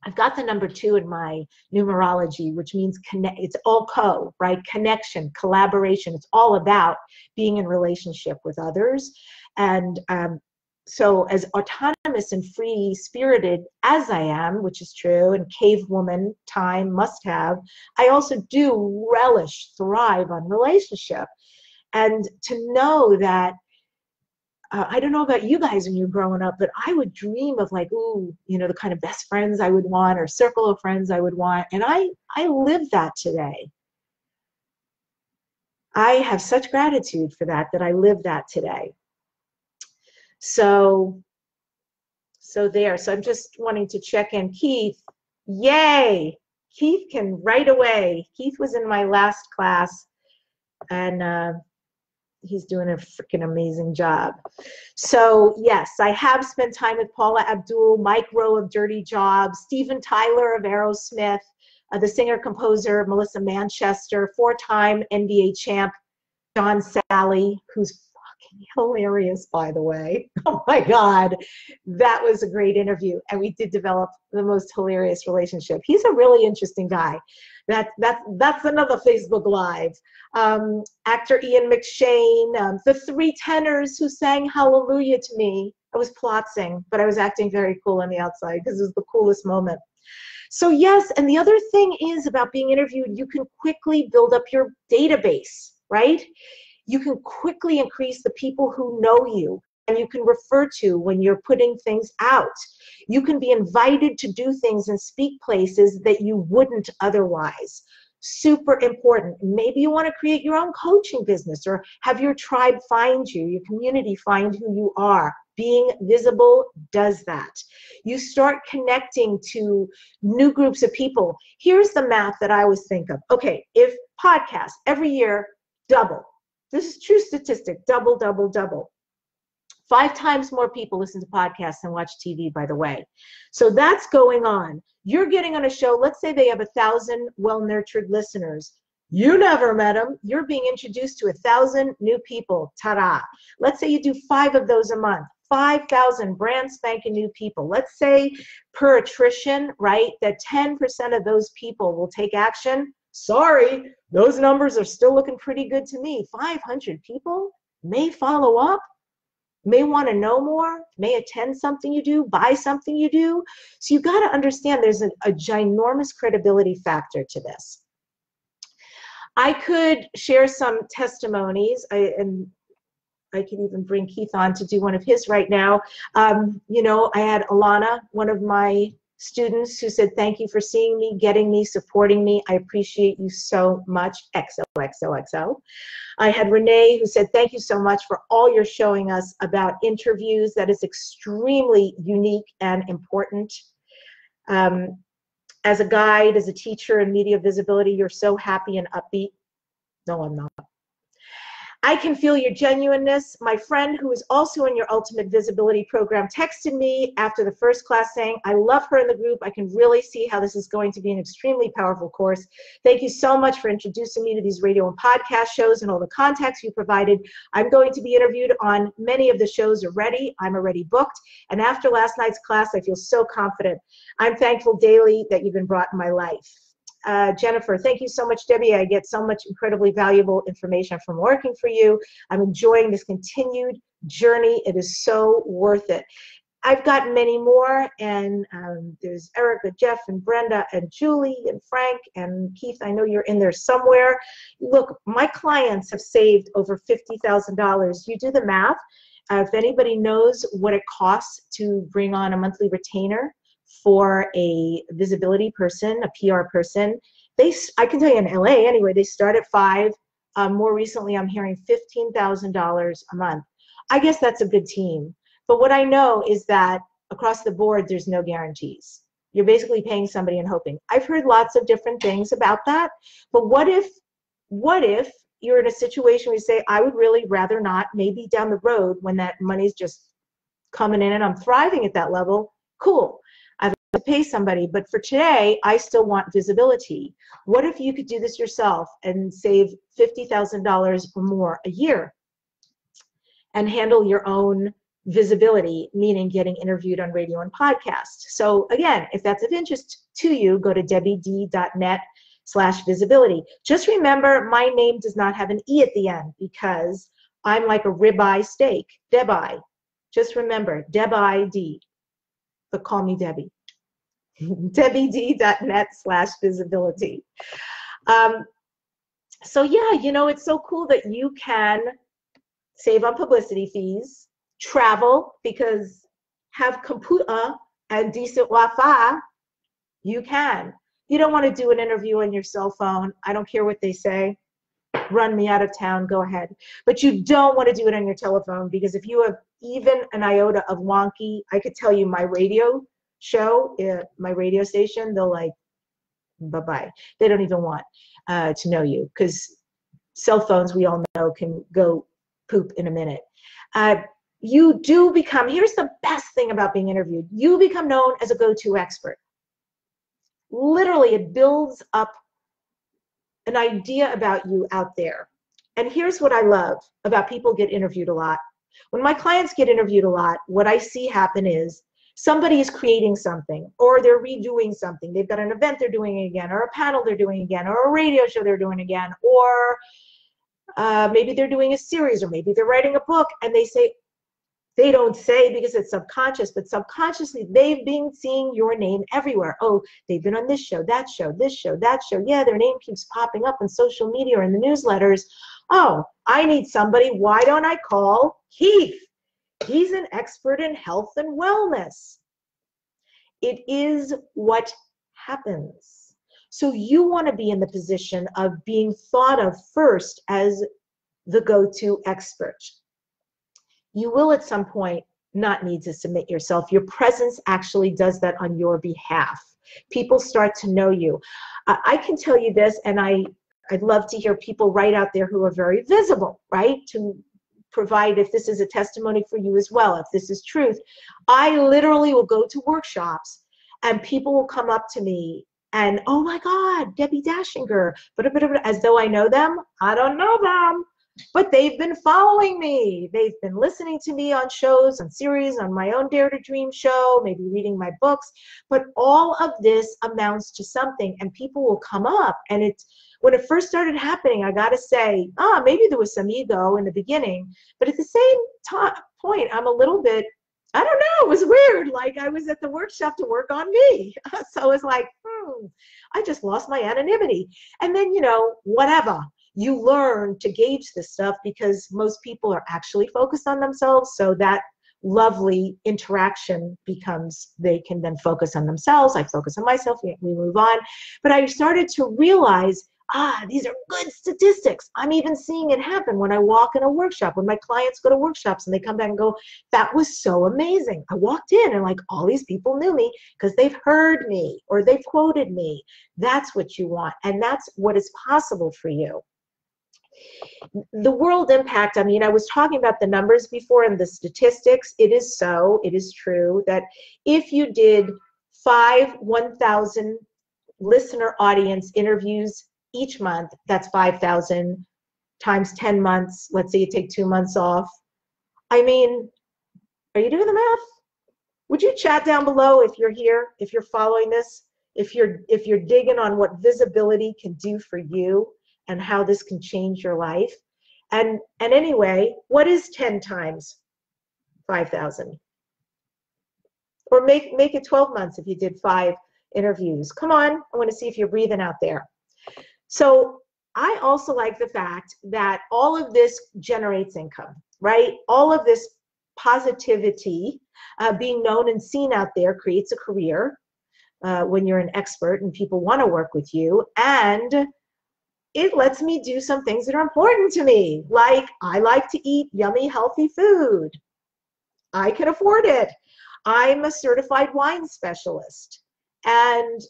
I've got the number two in my numerology, which means connect. It's all co, right? Connection, collaboration. It's all about being in relationship with others. And um, so, as autonomous and free spirited as I am, which is true, and cave woman time must have, I also do relish, thrive on relationship. And to know that uh, I don't know about you guys when you're growing up, but I would dream of like, ooh, you know, the kind of best friends I would want or circle of friends I would want. And I, I live that today. I have such gratitude for that, that I live that today. So so there. So I'm just wanting to check in. Keith, yay! Keith can right away. Keith was in my last class, and uh, he's doing a freaking amazing job. So yes, I have spent time with Paula Abdul, Mike Rowe of Dirty Jobs, Steven Tyler of Aerosmith, uh, the singer-composer Melissa Manchester, four-time NBA champ John Salley, who's hilarious, by the way. Oh my God, that was a great interview. And we did develop the most hilarious relationship. He's a really interesting guy. That, that, that's another Facebook Live. Um, actor Ian McShane, um, the three tenors who sang Hallelujah to me. I was plotzing, but I was acting very cool on the outside because it was the coolest moment. So yes, and the other thing is about being interviewed, you can quickly build up your database, right? You can quickly increase the people who know you and you can refer to when you're putting things out. You can be invited to do things and speak places that you wouldn't otherwise. Super important. Maybe you want to create your own coaching business or have your tribe find you, your community find who you are. Being visible does that. You start connecting to new groups of people. Here's the math that I always think of. Okay, if podcasts every year double, this is true statistic, double, double, double. Five times more people listen to podcasts than watch TV, by the way. So that's going on. You're getting on a show, let's say they have a thousand well nurtured listeners. You never met them. You're being introduced to a thousand new people. Ta da. Let's say you do five of those a month. 5,000 brand spanking new people. Let's say per attrition, right, that 10% of those people will take action sorry, those numbers are still looking pretty good to me. 500 people may follow up, may want to know more, may attend something you do, buy something you do. So you've got to understand there's a, a ginormous credibility factor to this. I could share some testimonies, I, and I could even bring Keith on to do one of his right now. Um, you know, I had Alana, one of my students who said, thank you for seeing me, getting me, supporting me. I appreciate you so much. XOXOXO. I had Renee who said, thank you so much for all you're showing us about interviews. That is extremely unique and important. Um, as a guide, as a teacher in media visibility, you're so happy and upbeat. No, I'm not. I can feel your genuineness. My friend, who is also in your Ultimate Visibility program, texted me after the first class saying, I love her in the group. I can really see how this is going to be an extremely powerful course. Thank you so much for introducing me to these radio and podcast shows and all the contacts you provided. I'm going to be interviewed on many of the shows already. I'm already booked. And after last night's class, I feel so confident. I'm thankful daily that you've been brought in my life. Uh, Jennifer, thank you so much, Debbi. I get so much incredibly valuable information from working for you. I'm enjoying this continued journey. It is so worth it. I've got many more, and um, there's Erica, Jeff, and Brenda, and Julie, and Frank, and Keith. I know you're in there somewhere. Look, my clients have saved over $50,000. You do the math. Uh, if anybody knows what it costs to bring on a monthly retainer, for a visibility person, a PR person. They, I can tell you in LA anyway, they start at five. Um, more recently, I'm hearing $15,000 a month. I guess that's a good team. But what I know is that across the board, there's no guarantees. You're basically paying somebody and hoping. I've heard lots of different things about that. But what if, what if you're in a situation where you say, I would really rather not, maybe down the road when that money's just coming in and I'm thriving at that level, cool to pay somebody, but for today, I still want visibility. What if you could do this yourself and save $50,000 or more a year and handle your own visibility, meaning getting interviewed on radio and podcast? So again, if that's of interest to you, go to debbid.net slash visibility. Just remember, my name does not have an E at the end because I'm like a ribeye steak, Debbi. Just remember, Debbi D, but call me Debbi debbid.net slash visibility. Um, so yeah, you know, it's so cool that you can save on publicity fees, travel, because have computer and decent Wi-Fi, you can. You don't want to do an interview on your cell phone. I don't care what they say. Run me out of town, go ahead. But you don't want to do it on your telephone because if you have even an iota of wonky, I could tell you my radio show, my radio station, they'll like, bye bye. They don't even want uh, to know you because cell phones, we all know, can go poop in a minute. Uh, you do become, here's the best thing about being interviewed you become known as a go to expert. Literally, it builds up an idea about you out there. And here's what I love about people get interviewed a lot. When my clients get interviewed a lot, what I see happen is somebody is creating something or they're redoing something. They've got an event they're doing again, or a panel they're doing again, or a radio show they're doing again, or uh, maybe they're doing a series, or maybe they're writing a book, and they say, they don't say because it's subconscious, but subconsciously they've been seeing your name everywhere. Oh, they've been on this show, that show, this show, that show. Yeah, their name keeps popping up on social media or in the newsletters. Oh, I need somebody. Why don't I call Keith? He's an expert in health and wellness. It is what happens. So you want to be in the position of being thought of first as the go to expert you will at some point not need to submit yourself. Your presence actually does that on your behalf. People start to know you. I can tell you this, and I, I'd love to hear people right out there who are very visible, right? To provide if this is a testimony for you as well, if this is truth. I literally will go to workshops and people will come up to me and, oh my God, Debbi Dachinger, as though I know them. I don't know them but they've been following me. They've been listening to me on shows, on series, on my own Dare to Dream show, maybe reading my books. But all of this amounts to something, and people will come up. And it's when it first started happening, I got to say, ah, maybe there was some ego in the beginning, but at the same point, I'm a little bit I don't know. It was weird. Like I was at the workshop to work on me. so it was like, hmm, I just lost my anonymity. And then, you know, whatever you learn to gauge this stuff because most people are actually focused on themselves. So that lovely interaction becomes they can then focus on themselves. I focus on myself, we, move on. But I started to realize ah, these are good statistics. I'm even seeing it happen when I walk in a workshop, when my clients go to workshops and they come back and go, that was so amazing. I walked in and like all these people knew me because they've heard me or they've quoted me. That's what you want. And that's what is possible for you the world impact i mean i was talking about the numbers before and the statistics. It is so it is true that if you did five 1000 listener audience interviews each month that's 5000 times 10 months. Let's say you take two months off. I mean are you doing the math? Would you chat down below if you're here if you're following this if you're if you're digging on what visibility can do for you and how this can change your life. And and anyway, what is 10 times 5,000? Or make make it 12 months if you did five interviews. Come on, I want to see if you're breathing out there. So I also like the fact that all of this generates income, right? All of this positivity, uh, being known and seen out there, creates a career uh, when you're an expert and people want to work with you. And it lets me do some things that are important to me. Like I like to eat yummy, healthy food. I can afford it. I'm a certified wine specialist. And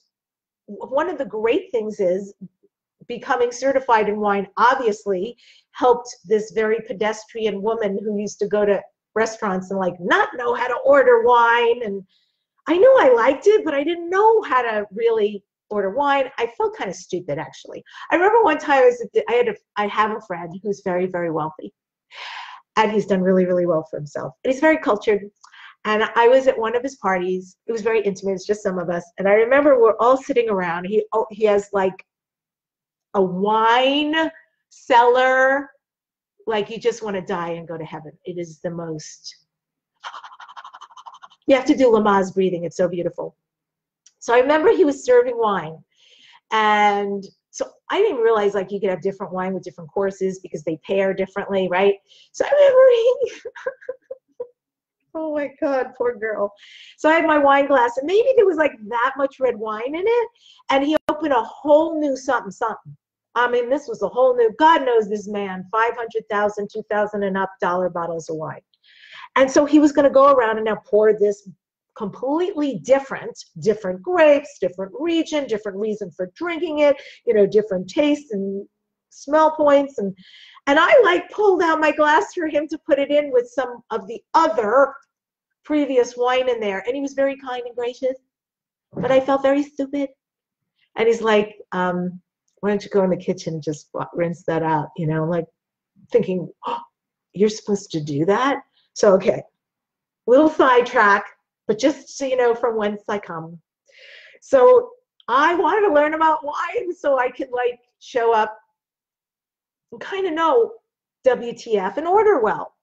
one of the great things is becoming certified in wine obviously helped this very pedestrian woman who used to go to restaurants and like not know how to order wine and I knew I liked it but I didn't know how to really order wine. I felt kind of stupid actually. I remember one time I was I had a I have a friend who's very very wealthy, and he's done really really well for himself. And he's very cultured. And I was at one of his parties. It was very intimate. It's just some of us. And I remember we're all sitting around. He oh, he has like a wine cellar, like you just want to die and go to heaven. It is the most. you have to do Lamaze breathing. It's so beautiful. So I remember he was serving wine. And so I didn't realize like you could have different wine with different courses because they pair differently, right? So I remember he Oh my God, poor girl. So I had my wine glass, and maybe there was like that much red wine in it. And he opened a whole new something, something. I mean, this was a whole new, God knows this man, 500,000, 2,000 and up dollar bottles of wine. And so he was going to go around and now pour this completely different, different grapes, different region, different reason for drinking it, you know, different tastes and smell points. And, and I like pulled out my glass for him to put it in with some of the other previous wine in there. And he was very kind and gracious, but I felt very stupid. And he's like, um, why don't you go in the kitchen and just rinse that out? You know, like thinking, oh, you're supposed to do that? So, okay, little sidetrack but just so you know from whence I come. So I wanted to learn about wine so I could like show up and kind of know WTF and order well.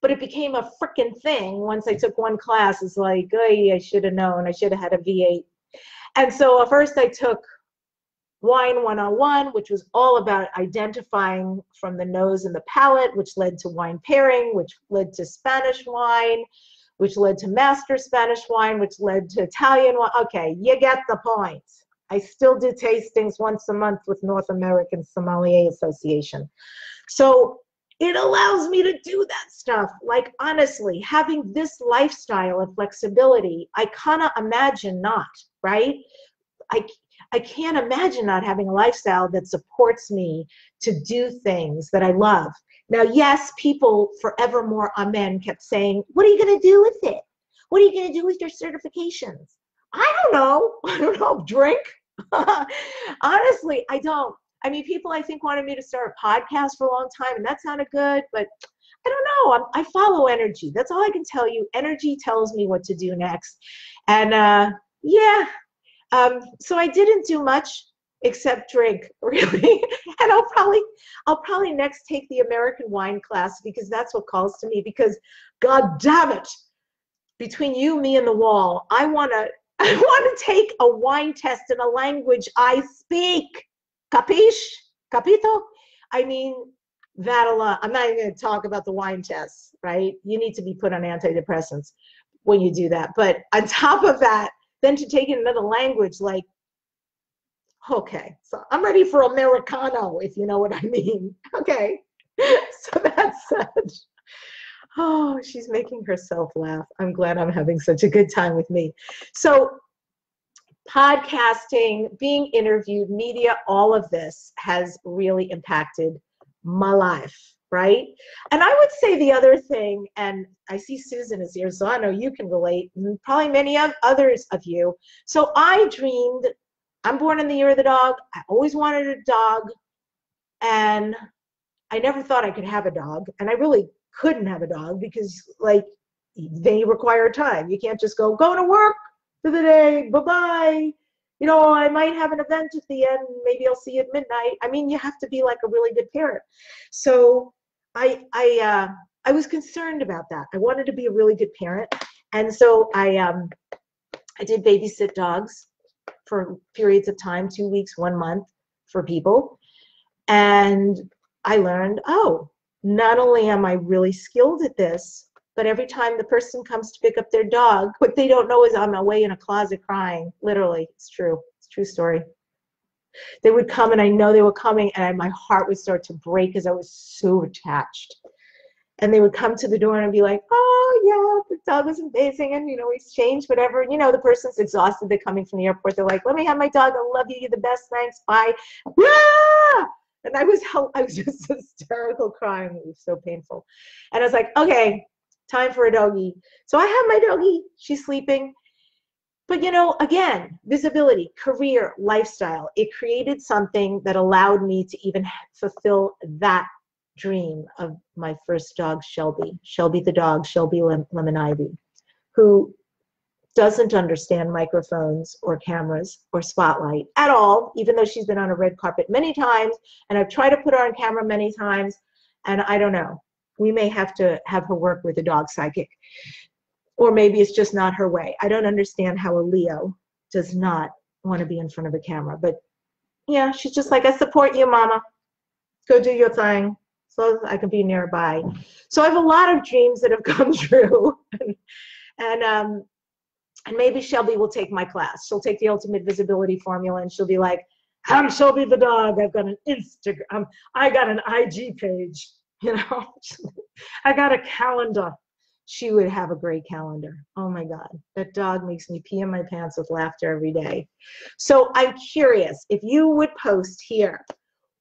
But it became a freaking thing once I took one class. It's like, I should have known. I should have had a V8. And so at first I took Wine 101, which was all about identifying from the nose and the palate, which led to wine pairing, which led to Spanish wine, which led to master Spanish wine, which led to Italian wine. Okay, you get the point. I still do tastings once a month with North American Sommelier Association. So it allows me to do that stuff. Like, honestly, having this lifestyle of flexibility, I of imagine not, right? I, I can't imagine not having a lifestyle that supports me to do things that I love. Now, yes, people forevermore, amen, kept saying, What are you going to do with it? What are you going to do with your certifications? I don't know. I don't know. Drink? Honestly, I don't. I mean, people I think wanted me to start a podcast for a long time, and that sounded good, but I don't know. I'm, i follow energy. That's all I can tell you. Energy tells me what to do next. And uh, yeah, um, so I didn't do much except drink really. And i'll probably i'll probably next take the american wine class because that's what calls to me because god damn it between you me and the wall i want to i want to take a wine test in a language i speak. Capiche? Capito? I mean that a lot i'm not even going to talk about the wine tests right? You need to be put on antidepressants when you do that. But on top of that then to take in another language like Okay, so I'm ready for Americano, if you know what I mean. Okay, so that said, oh, she's making herself laugh. I'm glad I'm having such a good time with me. So, podcasting, being interviewed, media, all of this has really impacted my life, right? And I would say the other thing, and I see Susan is here, so I know you can relate, and probably many of others of you. So I dreamed I'm born in the year of the dog. I always wanted a dog. And I never thought I could have a dog. And I really couldn't have a dog because, like, they require time. You can't just go, go to work for the day, bye bye. You know, I might have an event at the end. Maybe I'll see you at midnight. I mean, you have to be like a really good parent. So I, I, uh, I was concerned about that. I wanted to be a really good parent, and so I, um, I did babysit dogs for periods of time two weeks, one month for people. And I learned, oh, not only am I really skilled at this, but every time the person comes to pick up their dog, what they don't know is I'm away in a closet crying. Literally, it's true. It's true story. They would come and I know they were coming and my heart would start to break because I was so attached and they would come to the door and be like, "Oh yeah, the dog was amazing," and you know, we exchanged whatever. You know, the person's exhausted. They're coming from the airport. They're like, "Let me have my dog. I love you. You're the best. Thanks. Bye." Ah! And I was I was just hysterical crying. It was so painful. And I was like, "Okay, time for a doggy." So I have my doggy. She's sleeping. But you know, again, visibility, career, lifestyle, it created something that allowed me to even fulfill that dream of my first dog, Shelby. Shelby the dog, Shelby Lemon Ivy, who doesn't understand microphones or cameras or spotlight at all, even though she's been on a red carpet many times. And I've tried to put her on camera many times. And I don't know. We may have to have her work with a dog psychic. Or maybe it's just not her way. I don't understand how a Leo does not want to be in front of a camera. But yeah, she's just like, I support you, mama. Go do your thing so I can be nearby. So I have a lot of dreams that have come true. and um, and maybe Shelby will take my class. She'll take the ultimate visibility formula and she'll be like, I'm Shelby the dog. I've got an Instagram. Um, I got an IG page. You know, I got a calendar. she would have a great calendar. Oh my God, that dog makes me pee in my pants with laughter every day. So I'm curious if you would post here,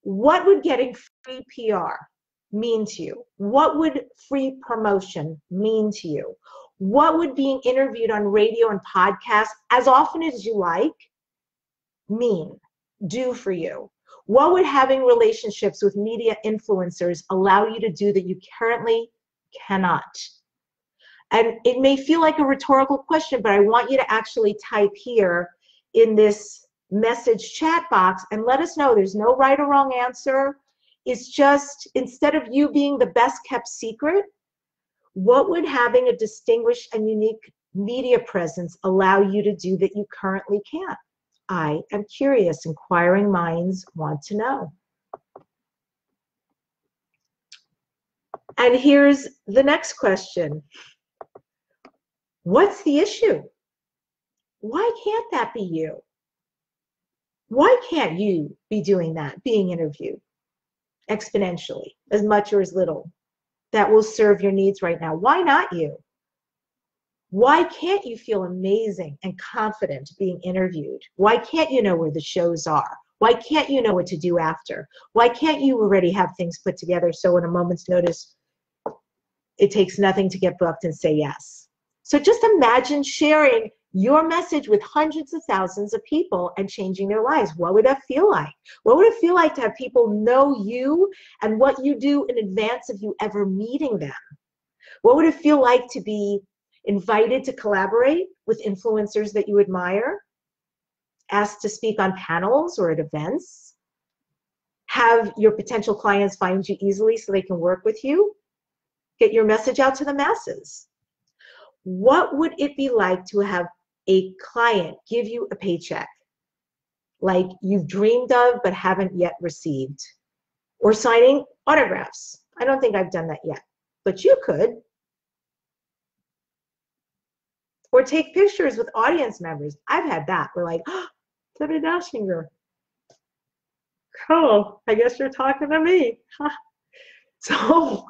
what would getting free PR mean to you? What would free promotion mean to you? What would being interviewed on radio and podcast as often as you like mean, do for you? What would having relationships with media influencers allow you to do that you currently cannot? And it may feel like a rhetorical question, but I want you to actually type here in this message chat box and let us know there's no right or wrong answer. It's just instead of you being the best kept secret, what would having a distinguished and unique media presence allow you to do that you currently can't? I am curious. Inquiring minds want to know. And here's the next question What's the issue? Why can't that be you? Why can't you be doing that, being interviewed exponentially, as much or as little? That will serve your needs right now. Why not you? Why can't you feel amazing and confident being interviewed? Why can't you know where the shows are? Why can't you know what to do after? Why can't you already have things put together so in a moment's notice it takes nothing to get booked and say yes? So just imagine sharing your message with hundreds of thousands of people and changing their lives. What would that feel like? What would it feel like to have people know you and what you do in advance of you ever meeting them? What would it feel like to be invited to collaborate with influencers that you admire, asked to speak on panels or at events, have your potential clients find you easily so they can work with you, get your message out to the masses. What would it be like to have a client give you a paycheck like you've dreamed of but haven't yet received? Or signing autographs. I don't think I've done that yet, but you could. or take pictures with audience members. I've had that. We're like, oh, Debbi Dachinger. Cool. I guess you're talking to me. so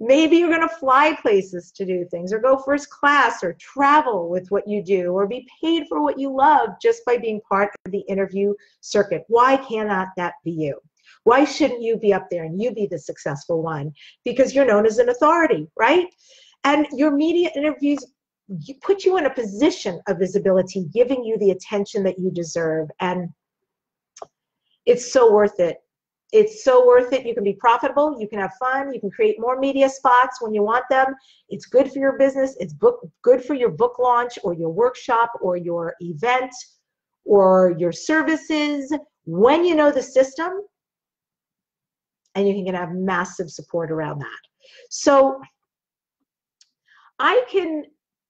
maybe you're going to fly places to do things or go first class or travel with what you do or be paid for what you love just by being part of the interview circuit. Why cannot that be you? Why shouldn't you be up there and you be the successful one? Because you're known as an authority, right? And your media interviews put you in a position of visibility, giving you the attention that you deserve. And it's so worth it. It's so worth it. You can be profitable. You can have fun. You can create more media spots when you want them. It's good for your business. It's book, good for your book launch or your workshop or your event or your services when you know the system and you can have massive support around that. So I can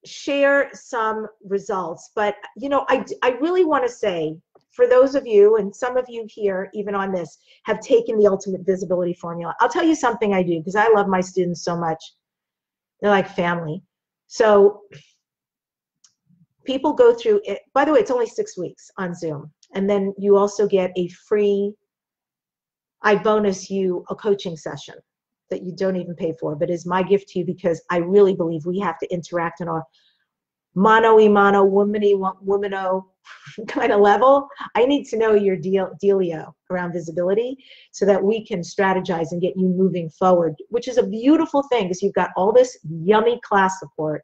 share some results, but you know, I, I really want to say for those of you, and some of you here, even on this, have taken the ultimate visibility formula. I'll tell you something I do because I love my students so much. They're like family. So people go through it. By the way, it's only six weeks on Zoom. And then you also get a free, I bonus you a coaching session that you don't even pay for, but is my gift to you because I really believe we have to interact on a mano y mano, womany womano kind of level. I need to know your deal, dealio around visibility so that we can strategize and get you moving forward, which is a beautiful thing because you've got all this yummy class support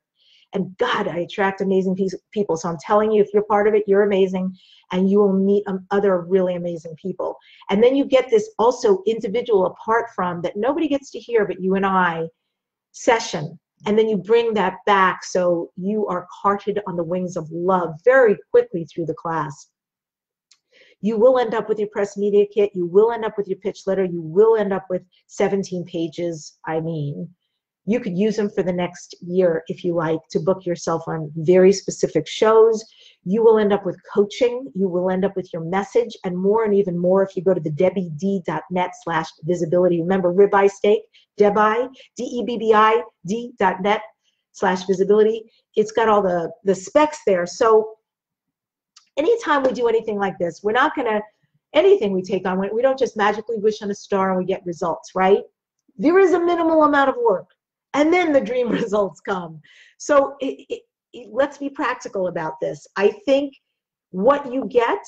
and God, I attract amazing people. So I'm telling you, if you're part of it, you're amazing and you will meet um, other really amazing people. And then you get this also individual apart from that nobody gets to hear but you and I session. And then you bring that back so you are carted on the wings of love very quickly through the class. You will end up with your press media kit. You will end up with your pitch letter. You will end up with 17 pages. I mean, you could use them for the next year if you like to book yourself on very specific shows. You will end up with coaching. You will end up with your message and more and even more if you go to the debbid.net slash visibility. Remember ribeye steak, Debbi, D-E-B-B-I, D.net slash visibility. It's got all the, the specs there. So anytime we do anything like this, we're not going to, anything we take on, we don't just magically wish on a star and we get results, right? There is a minimal amount of work and then the dream results come. So it, it, let's be practical about this. I think what you get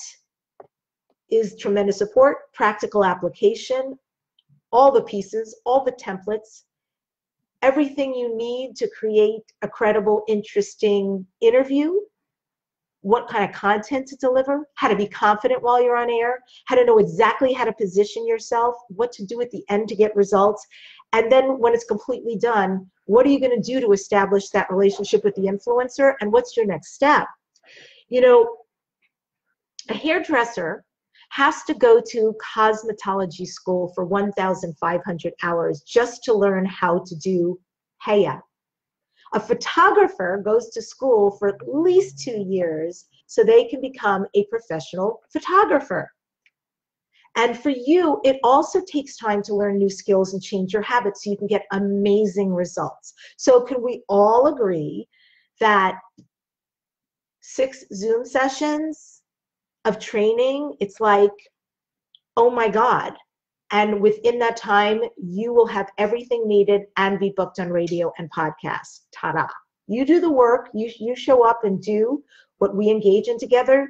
is tremendous support, practical application, all the pieces, all the templates, everything you need to create a credible, interesting interview, what kind of content to deliver, how to be confident while you're on air, how to know exactly how to position yourself, what to do at the end to get results. And then when it's completely done, what are you going to do to establish that relationship with the influencer? And what's your next step? You know, a hairdresser has to go to cosmetology school for 1,500 hours just to learn how to do hair. A photographer goes to school for at least two years so they can become a professional photographer. And for you, it also takes time to learn new skills and change your habits so you can get amazing results. So, can we all agree that six Zoom sessions of training, it's like, oh my God. And within that time, you will have everything needed and be booked on radio and podcast. Ta da. You do the work, you, you show up and do what we engage in together,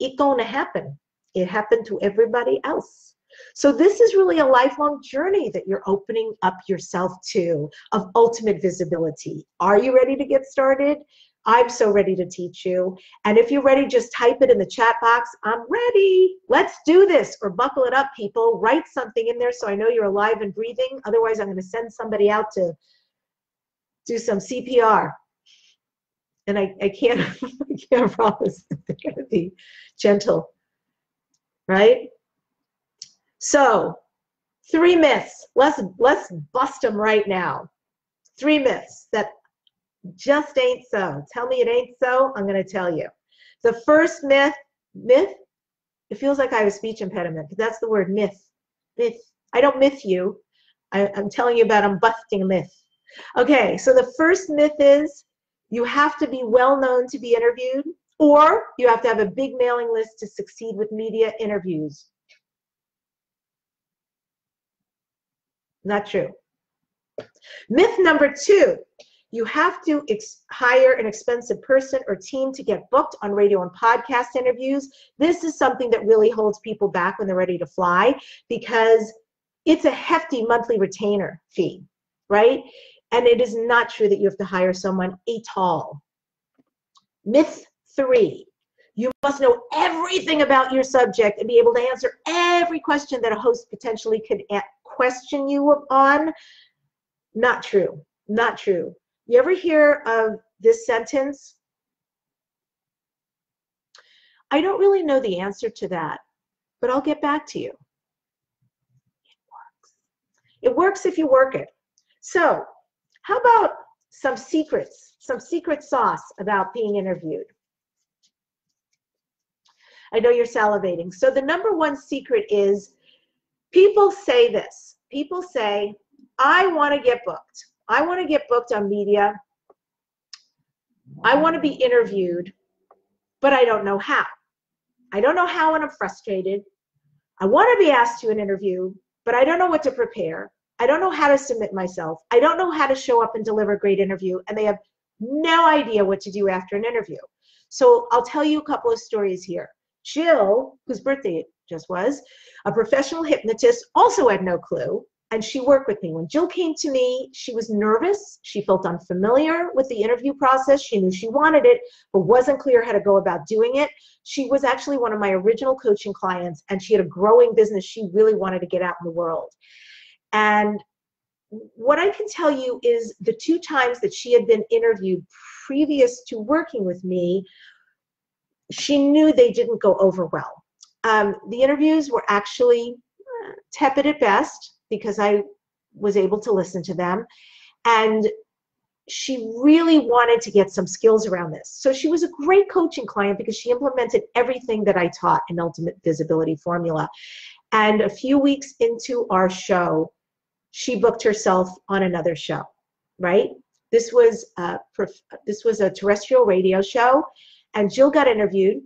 it's going to happen it happened to everybody else. So this is really a lifelong journey that you're opening up yourself to of ultimate visibility. Are you ready to get started? I'm so ready to teach you. And if you're ready, just type it in the chat box. I'm ready. Let's do this or buckle it up, people. Write something in there so I know you're alive and breathing. Otherwise, I'm going to send somebody out to do some CPR. And I, I can't I can't promise they're going to be gentle right? So, three myths. Let's let's bust them right now. Three myths that just ain't so. Tell me it ain't so. I'm going to tell you. The first myth, myth. It feels like I have a speech impediment, but that's the word myth. Myth. I don't myth you. I, I'm telling you about I'm busting a myth. Okay, so the first myth is you have to be well known to be interviewed. Or you have to have a big mailing list to succeed with media interviews. Not true. Myth number two, you have to hire an expensive person or team to get booked on radio and podcast interviews. This is something that really holds people back when they're ready to fly because it's a hefty monthly retainer fee, right? And it is not true that you have to hire someone at all. Myth Three, you must know everything about your subject and be able to answer every question that a host potentially could question you on. Not true. Not true. You ever hear of this sentence? I don't really know the answer to that, but I'll get back to you. It works. It works if you work it. So, how about some secrets, some secret sauce about being interviewed? I know you're salivating. So the number one secret is people say this. People say, I want to get booked. I want to get booked on media. I want to be interviewed, but I don't know how. I don't know how and I'm frustrated. I want to be asked to an interview, but I don't know what to prepare. I don't know how to submit myself. I don't know how to show up and deliver a great interview, and they have no idea what to do after an interview. So I'll tell you a couple of stories here. Jill, whose birthday it just was, a professional hypnotist, also had no clue. And she worked with me. When Jill came to me, she was nervous. She felt unfamiliar with the interview process. She knew she wanted it, but wasn't clear how to go about doing it. She was actually one of my original coaching clients, and she had a growing business she really wanted to get out in the world. And what I can tell you is the two times that she had been interviewed previous to working with me she knew they didn't go over well. Um, the interviews were actually uh, tepid at best because I was able to listen to them. And she really wanted to get some skills around this. So she was a great coaching client because she implemented everything that I taught in Ultimate Visibility Formula. And a few weeks into our show, she booked herself on another show, right? This was a, this was a terrestrial radio show and Jill got interviewed.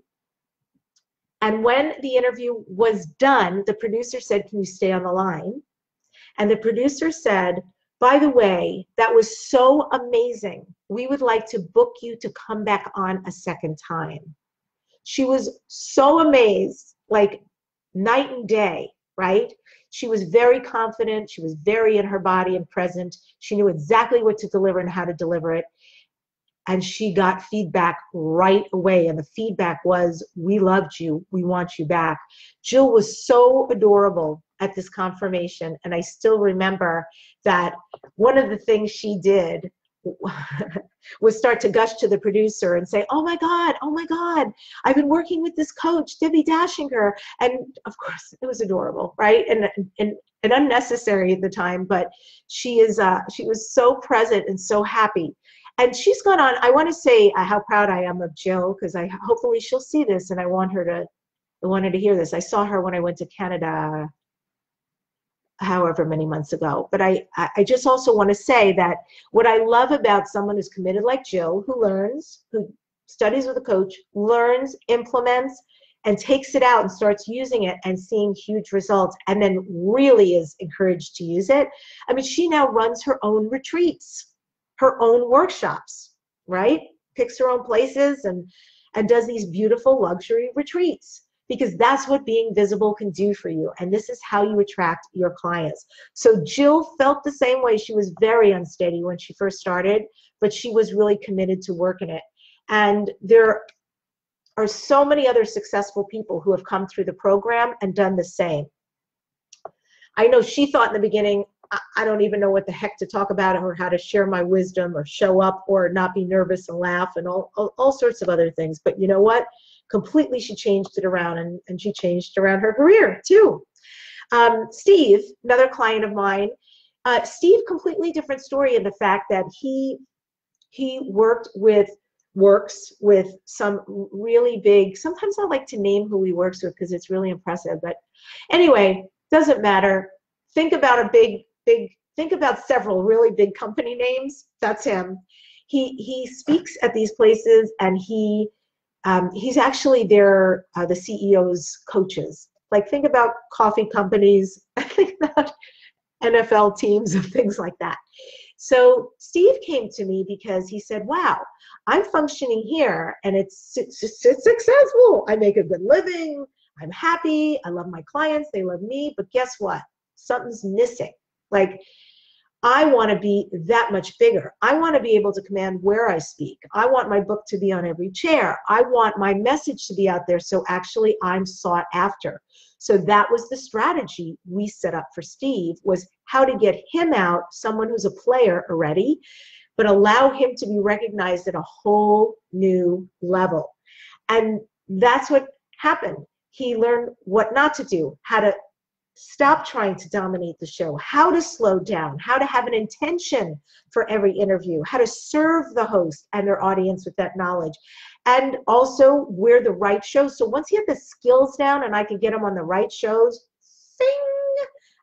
And when the interview was done, the producer said, Can you stay on the line? And the producer said, By the way, that was so amazing. We would like to book you to come back on a second time. She was so amazed, like night and day, right? She was very confident. She was very in her body and present. She knew exactly what to deliver and how to deliver it. And she got feedback right away. And the feedback was, We loved you. We want you back. Jill was so adorable at this confirmation. And I still remember that one of the things she did was start to gush to the producer and say, Oh my God, oh my God, I've been working with this coach, Debbi Dachinger. And of course, it was adorable, right? And, and, and unnecessary at the time, but she is uh, she was so present and so happy. And she's gone on. I want to say uh, how proud I am of Jill because I hopefully she'll see this, and I want her to I wanted to hear this. I saw her when I went to Canada however many months ago. But I, I just also want to say that what I love about someone who's committed like Jill, who learns, who studies with a coach, learns, implements, and takes it out and starts using it and seeing huge results, and then really is encouraged to use it. I mean, she now runs her own retreats, her own workshops, right? Picks her own places and and does these beautiful luxury retreats because that's what being visible can do for you. And this is how you attract your clients. So Jill felt the same way. She was very unsteady when she first started, but she was really committed to working it. And there are so many other successful people who have come through the program and done the same. I know she thought in the beginning, I don't even know what the heck to talk about or how to share my wisdom or show up or not be nervous and laugh and all, all, all sorts of other things. But you know what? completely she changed it around and, and she changed around her career too. Um, Steve, another client of mine, uh, Steve, completely different story in the fact that he he worked with works with some really big sometimes i like to name who he works with because it's really impressive but anyway doesn't matter think about a big big think about several really big company names that's him he he speaks at these places and he um, he's actually their uh, the CEO's coaches. Like think about coffee companies, think about NFL teams and things like that. So Steve came to me because he said, "Wow, I'm functioning here, and it's, it's, it's successful. I make a good living. I'm happy. I love my clients. They love me. But guess what? Something's missing. Like I want to be that much bigger. I want to be able to command where I speak. I want my book to be on every chair. I want my message to be out there so actually I'm sought after. So that was the strategy we set up for Steve was how to get him out, someone who's a player already, but allow him to be recognized at a whole new level. And that's what happened. He learned what not to do, how to stop trying to dominate the show, how to slow down, how to have an intention for every interview, how to serve the host and their audience with that knowledge, and also where the right shows. So once you have the skills down and I can get them on the right shows, sing,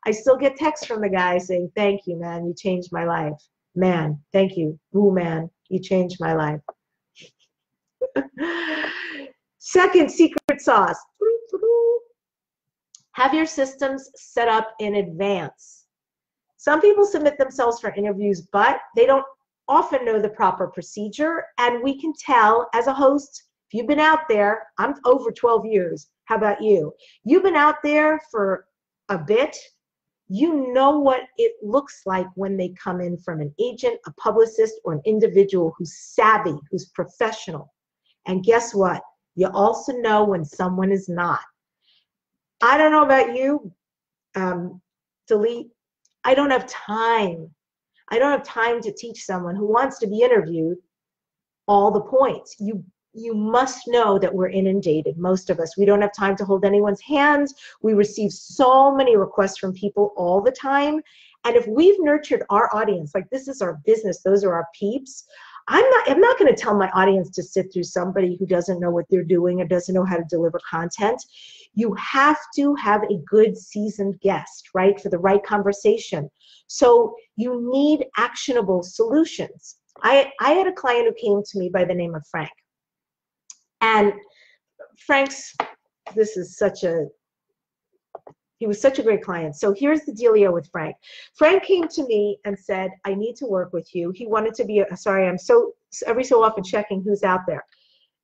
I still get texts from the guy saying, Thank you, man, you changed my life. Man, thank you. Ooh, man, you changed my life. Second secret sauce have your systems set up in advance. Some people submit themselves for interviews, but they don't often know the proper procedure. And we can tell as a host, if you've been out there, I'm over 12 years. How about you? You've been out there for a bit. You know what it looks like when they come in from an agent, a publicist, or an individual who's savvy, who's professional. And guess what? You also know when someone is not. I don't know about you, um, delete. I don't have time. I don't have time to teach someone who wants to be interviewed all the points. You you must know that we're inundated most of us we don't have time to hold anyone's hands we receive so many requests from people all the time and if we've nurtured our audience like this is our business those are our peeps I'm not I'm not going to tell my audience to sit through somebody who doesn't know what they're doing or doesn't know how to deliver content. You have to have a good seasoned guest, right, for the right conversation. So you need actionable solutions. I, I had a client who came to me by the name of Frank. And Frank's, this is such a He was such a great client. So here's the dealio with Frank. Frank came to me and said, I need to work with you. He wanted to be, a, sorry, I'm so, every so often checking who's out there.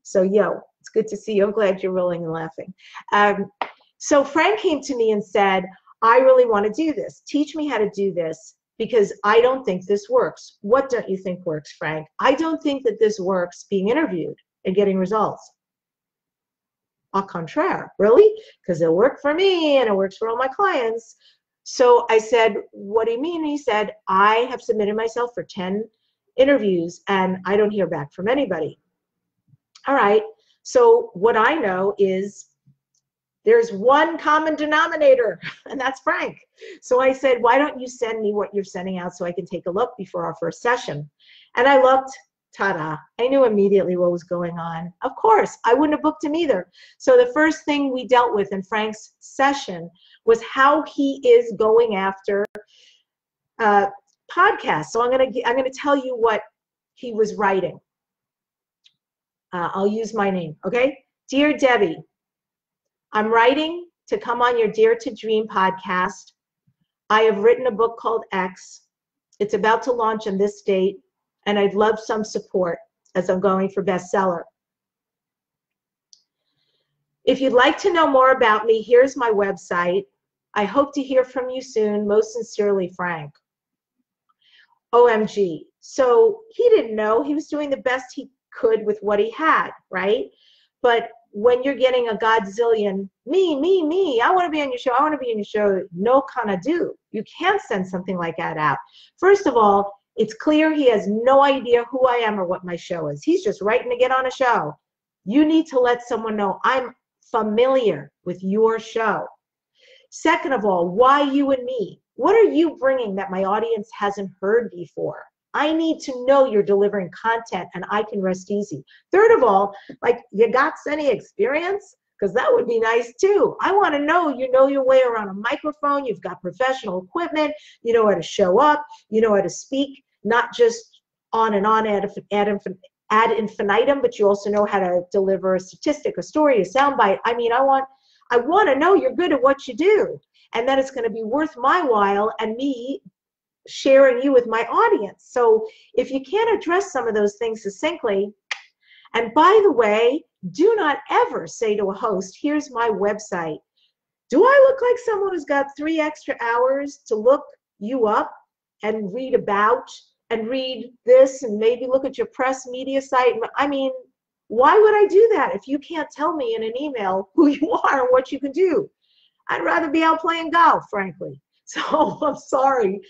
So, yo, it's good to see you. I'm glad you're rolling and laughing. Um, so Frank came to me and said, I really want to do this. Teach me how to do this because I don't think this works. What don't you think works, Frank? I don't think that this works being interviewed and getting results au contraire, really? Because it worked for me and it works for all my clients. So I said, What do you mean? he said, I have submitted myself for 10 interviews and I don't hear back from anybody. All right. So what I know is there's one common denominator, and that's Frank. So I said, Why don't you send me what you're sending out so I can take a look before our first session? And I looked ta-da. I knew immediately what was going on. Of course i wouldn't have booked him either. So the first thing we dealt with in frank's session was how he is going after uh, podcasts. So i'm going to i'm going to tell you what he was writing. Uh, i'll use my name okay? Dear debbi i'm writing to come on your dare to dream podcast. I have written a book called x. It's about to launch on this date and I'd love some support as I'm going for bestseller. If you'd like to know more about me, here's my website. I hope to hear from you soon. Most sincerely, Frank. OMG. So he didn't know. He was doing the best he could with what he had, right? But when you're getting a godzillion, me, me, me, I want to be on your show, I want to be on your show, no kind of do. You can't send something like that out. First of all, it's clear he has no idea who I am or what my show is. He's just writing to get on a show. You need to let someone know I'm familiar with your show. Second of all, why you and me? What are you bringing that my audience hasn't heard before? I need to know you're delivering content and I can rest easy. Third of all, like you got any experience? Because that would be nice too. I want to know you know your way around a microphone, you've got professional equipment, you know how to show up, you know how to speak not just on and on ad, ad, ad infinitum, but you also know how to deliver a statistic, a story, a soundbite. I mean, I want, I want to know you're good at what you do, and that it's going to be worth my while and me sharing you with my audience. So if you can't address some of those things succinctly, and by the way, do not ever say to a host, "Here's my website." Do I look like someone who's got three extra hours to look you up and read about and read this and maybe look at your press media site. I mean, why would I do that if you can't tell me in an email who you are and what you can do? I'd rather be out playing golf, frankly. So I'm sorry.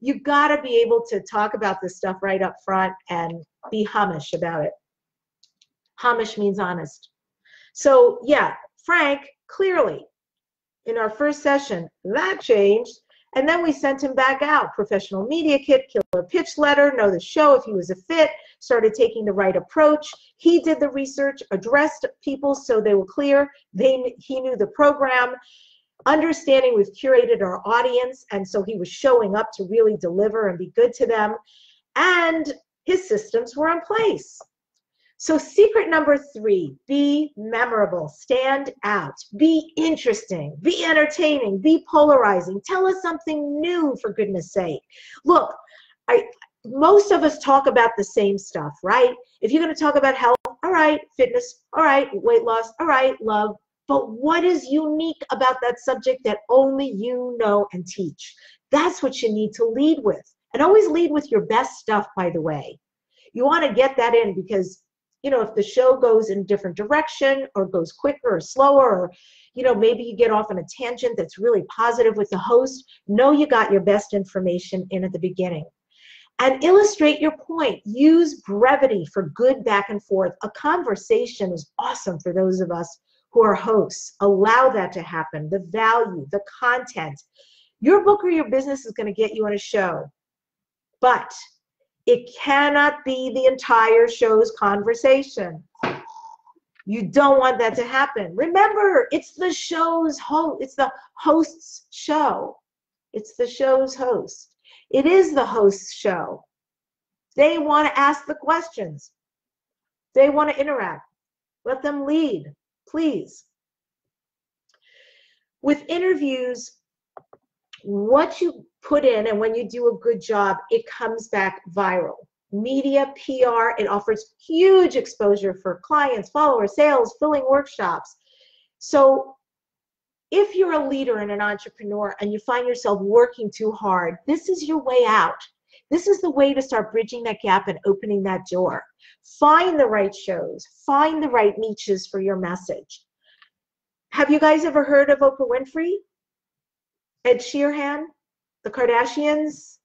You got to be able to talk about this stuff right up front and be hummish about it. Hummish means honest. So, yeah, Frank, clearly in our first session, that changed and then we sent him back out. Professional media kit, killer pitch letter, know the show if he was a fit, started taking the right approach. He did the research, addressed people so they were clear. They, he knew the program. Understanding we've curated our audience, and so he was showing up to really deliver and be good to them. And his systems were in place. So, secret number three be memorable, stand out, be interesting, be entertaining, be polarizing. Tell us something new, for goodness sake. Look, I, most of us talk about the same stuff, right? If you're going to talk about health, all right, fitness, all right, weight loss, all right, love. But what is unique about that subject that only you know and teach? That's what you need to lead with. And always lead with your best stuff, by the way. You want to get that in because you know, if the show goes in a different direction or goes quicker or slower, or, you know, maybe you get off on a tangent that's really positive with the host, know you got your best information in at the beginning. And illustrate your point. Use brevity for good back and forth. A conversation is awesome for those of us who are hosts. Allow that to happen. The value, the content. Your book or your business is going to get you on a show. But it cannot be the entire show's conversation. You don't want that to happen. Remember, it's the show's host, it's the host's show. It's the show's host. It is the host's show. They want to ask the questions. They want to interact. Let them lead, please. with interviews, what you put in and when you do a good job, it comes back viral. Media, PR, it offers huge exposure for clients, followers, sales, filling workshops. So if you're a leader and an entrepreneur and you find yourself working too hard, this is your way out. This is the way to start bridging that gap and opening that door. Find the right shows, find the right niches for your message. Have you guys ever heard of Oprah Winfrey? Ed Sheeran? The Kardashians?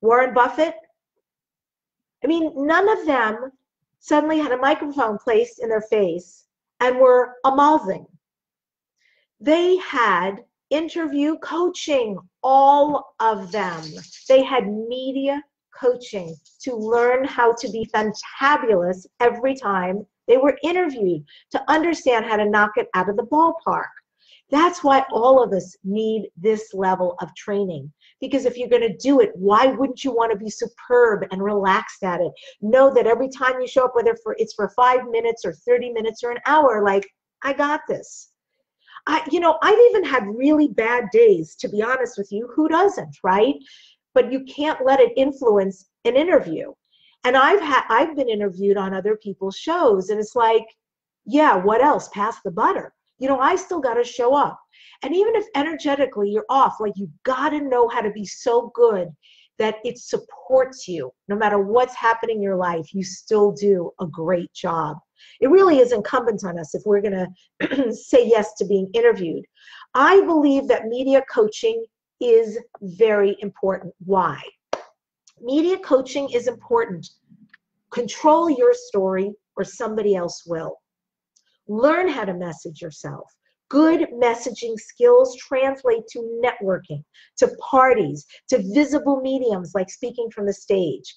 Warren Buffett? I mean, none of them suddenly had a microphone placed in their face and were amazing. They had interview coaching, all of them. They had media coaching to learn how to be fantabulous every time they were interviewed, to understand how to knock it out of the ballpark. That's why all of us need this level of training. Because if you're going to do it, why wouldn't you want to be superb and relaxed at it? Know that every time you show up, whether for it's for five minutes or 30 minutes or an hour, like, I got this. I, you know, I've even had really bad days, to be honest with you. Who doesn't, right? But you can't let it influence an interview. And I've had I've been interviewed on other people's shows, and it's like, yeah, what else? Pass the butter. You know, I still got to show up. And even if energetically you're off, like you got to know how to be so good that it supports you. No matter what's happening in your life, you still do a great job. It really is incumbent on us if we're going to say yes to being interviewed. I believe that media coaching is very important. Why? Media coaching is important. Control your story or somebody else will. Learn how to message yourself. Good messaging skills translate to networking, to parties, to visible mediums like speaking from the stage.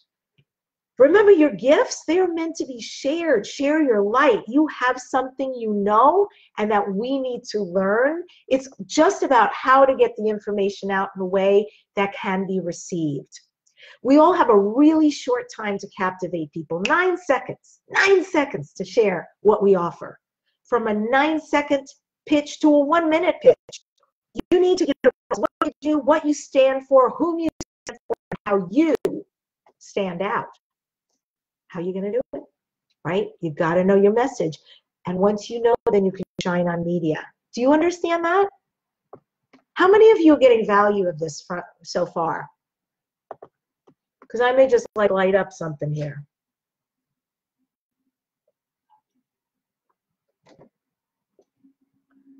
Remember your gifts, they are meant to be shared. Share your light. You have something you know and that we need to learn. It's just about how to get the information out in a way that can be received. We all have a really short time to captivate people nine seconds, nine seconds to share what we offer. From a nine second pitch to a one minute pitch, you need to get what you do, what you stand for, whom you stand for, how you stand out. How are you going to do it? Right? You've got to know your message. And once you know, then you can shine on media. Do you understand that? How many of you are getting value of this so far? Because I may just like light up something here.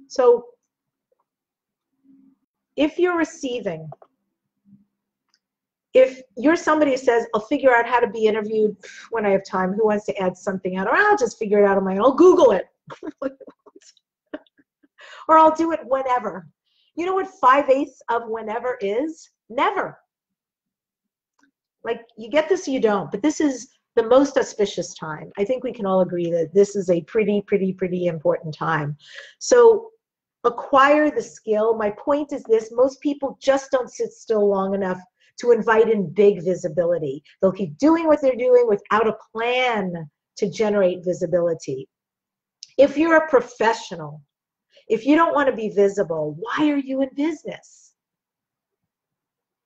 So if you're receiving if you're somebody who says, I'll figure out how to be interviewed when I have time, who wants to add something out? Or I'll just figure it out on my own. I'll Google it. or I'll do it whenever. You know what five eighths of whenever is? Never. Like you get this, you don't. But this is the most auspicious time. I think we can all agree that this is a pretty, pretty, pretty important time. So acquire the skill. My point is this most people just don't sit still long enough to invite in big visibility. They'll keep doing what they're doing without a plan to generate visibility. If you're a professional, if you don't want to be visible, why are you in business?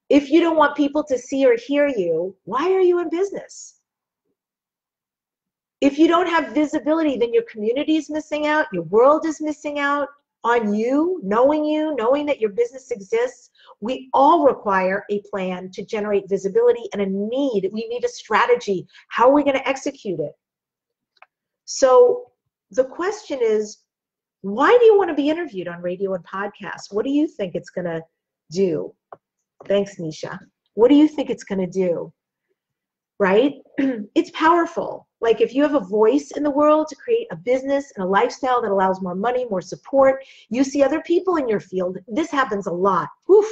If you don't want people to see or hear you, why are you in business? If you don't have visibility, then your community is missing out, your world is missing out, on you, knowing you, knowing that your business exists, we all require a plan to generate visibility and a need. We need a strategy. How are we going to execute it? So the question is, why do you want to be interviewed on radio and podcasts? What do you think it's going to do? Thanks, Nisha. What do you think it's going to do? Right? it's powerful. Like if you have a voice in the world to create a business and a lifestyle that allows more money, more support, you see other people in your field. This happens a lot. Oof.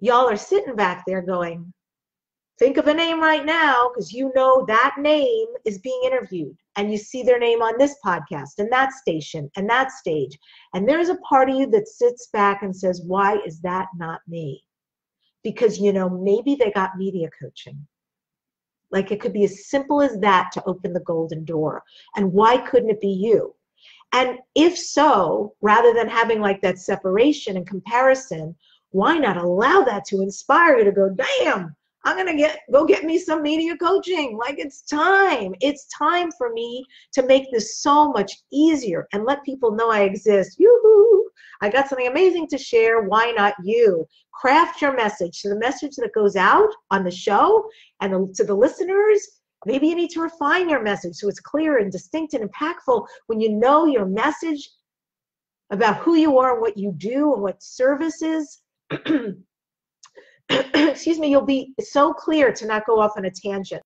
Y'all are sitting back there going, think of a name right now because you know that name is being interviewed and you see their name on this podcast and that station and that stage. And there's a part of you that sits back and says, why is that not me? Because, you know, maybe they got media coaching like it could be as simple as that to open the golden door. And why couldn't it be you? And if so, rather than having like that separation and comparison, why not allow that to inspire you to go, damn, I'm gonna get go get me some media coaching. Like it's time. It's time for me to make this so much easier and let people know I exist. Yoo-hoo! I got something amazing to share. Why not you? Craft your message. So the message that goes out on the show and to the listeners, maybe you need to refine your message so it's clear and distinct and impactful when you know your message about who you are what you do and what services excuse me, you'll be so clear to not go off on a tangent.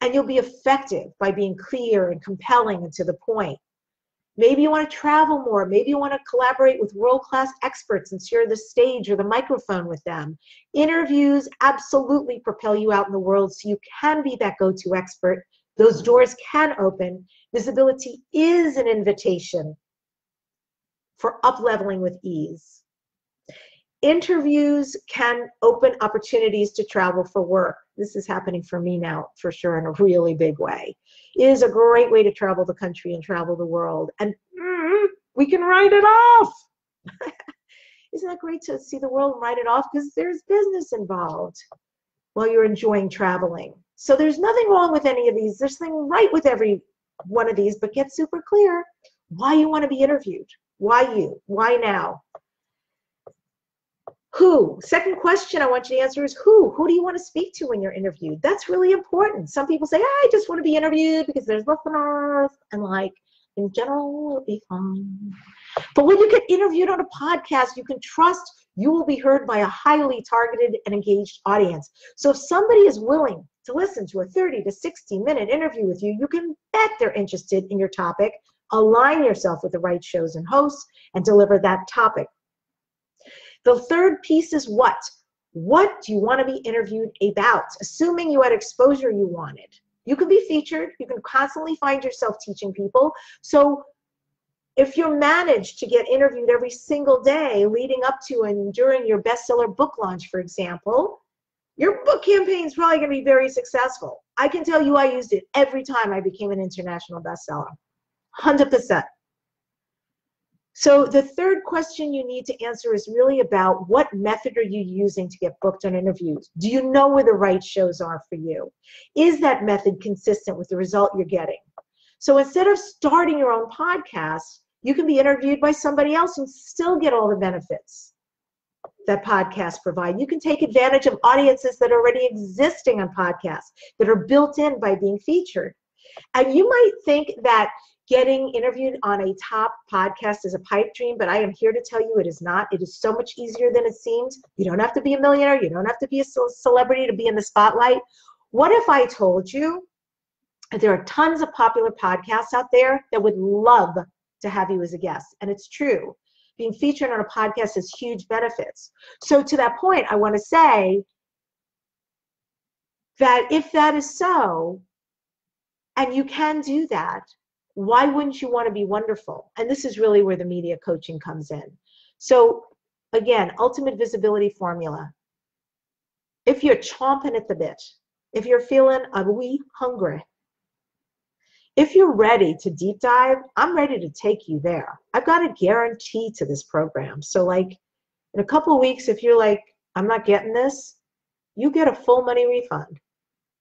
And you'll be effective by being clear and compelling and to the point. Maybe you want to travel more. Maybe you want to collaborate with world class experts and share the stage or the microphone with them. Interviews absolutely propel you out in the world so you can be that go to expert. Those doors can open. Visibility is an invitation for up leveling with ease interviews can open opportunities to travel for work. This is happening for me now, for sure, in a really big way. It is a great way to travel the country and travel the world. And mm, we can write it off. Isn't that great to see the world and write it off? Because there's business involved while you're enjoying traveling. So there's nothing wrong with any of these. There's nothing right with every one of these, but get super clear why you want to be interviewed. Why you? Why now? Who? Second question I want you to answer is who? Who do you want to speak to when you're interviewed? That's really important. Some people say, I just want to be interviewed because there's earth. And like, in general, it'll be fine. But when you get interviewed on a podcast, you can trust you will be heard by a highly targeted and engaged audience. So if somebody is willing to listen to a 30 to 60 minute interview with you, you can bet they're interested in your topic. Align yourself with the right shows and hosts and deliver that topic the third piece is what? What do you want to be interviewed about? Assuming you had exposure you wanted. You can be featured. You can constantly find yourself teaching people. So if you're managed to get interviewed every single day leading up to and during your bestseller book launch, for example, your book campaign is probably going to be very successful. I can tell you I used it every time I became an international bestseller. 100%. So the third question you need to answer is really about what method are you using to get booked on interviews? Do you know where the right shows are for you? Is that method consistent with the result you're getting? So instead of starting your own podcast, you can be interviewed by somebody else and still get all the benefits that podcasts provide. You can take advantage of audiences that are already existing on podcasts that are built in by being featured. And you might think that getting interviewed on a top podcast is a pipe dream, but I am here to tell you it is not. It is so much easier than it seems. You don't have to be a millionaire, you don't have to be a celebrity to be in the spotlight. What if I told you there are tons of popular podcasts out there that would love to have you as a guest? And it's true. Being featured on a podcast has huge benefits. So, to that point, I want to say that if that is so, and you can do that, why wouldn't you want to be wonderful? And this is really where the media coaching comes in. So, again, ultimate visibility formula. If you're chomping at the bit, if you're feeling a wee hungry, if you're ready to deep dive, I'm ready to take you there. I've got a guarantee to this program. So, like, in a couple weeks, if you're like, I'm not getting this, you get a full money refund.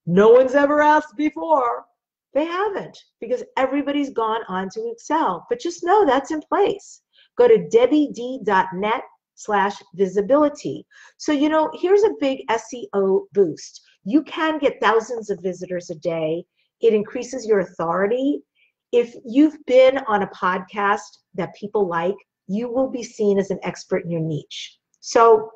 No one's ever asked before. They haven't because everybody's gone on to excel. But just know that's in place. Go to debbid.net slash visibility. So, you know, here's a big SEO boost. You can get thousands of visitors a day. It increases your authority. If you've been on a podcast that people like, you will be seen as an expert in your niche. So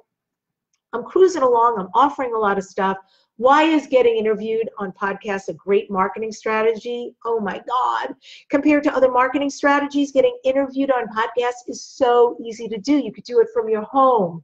I'm cruising along, I'm offering a lot of stuff. Why is getting interviewed on podcasts a great marketing strategy? Oh my God. Compared to other marketing strategies, getting interviewed on podcasts is so easy to do. You could do it from your home,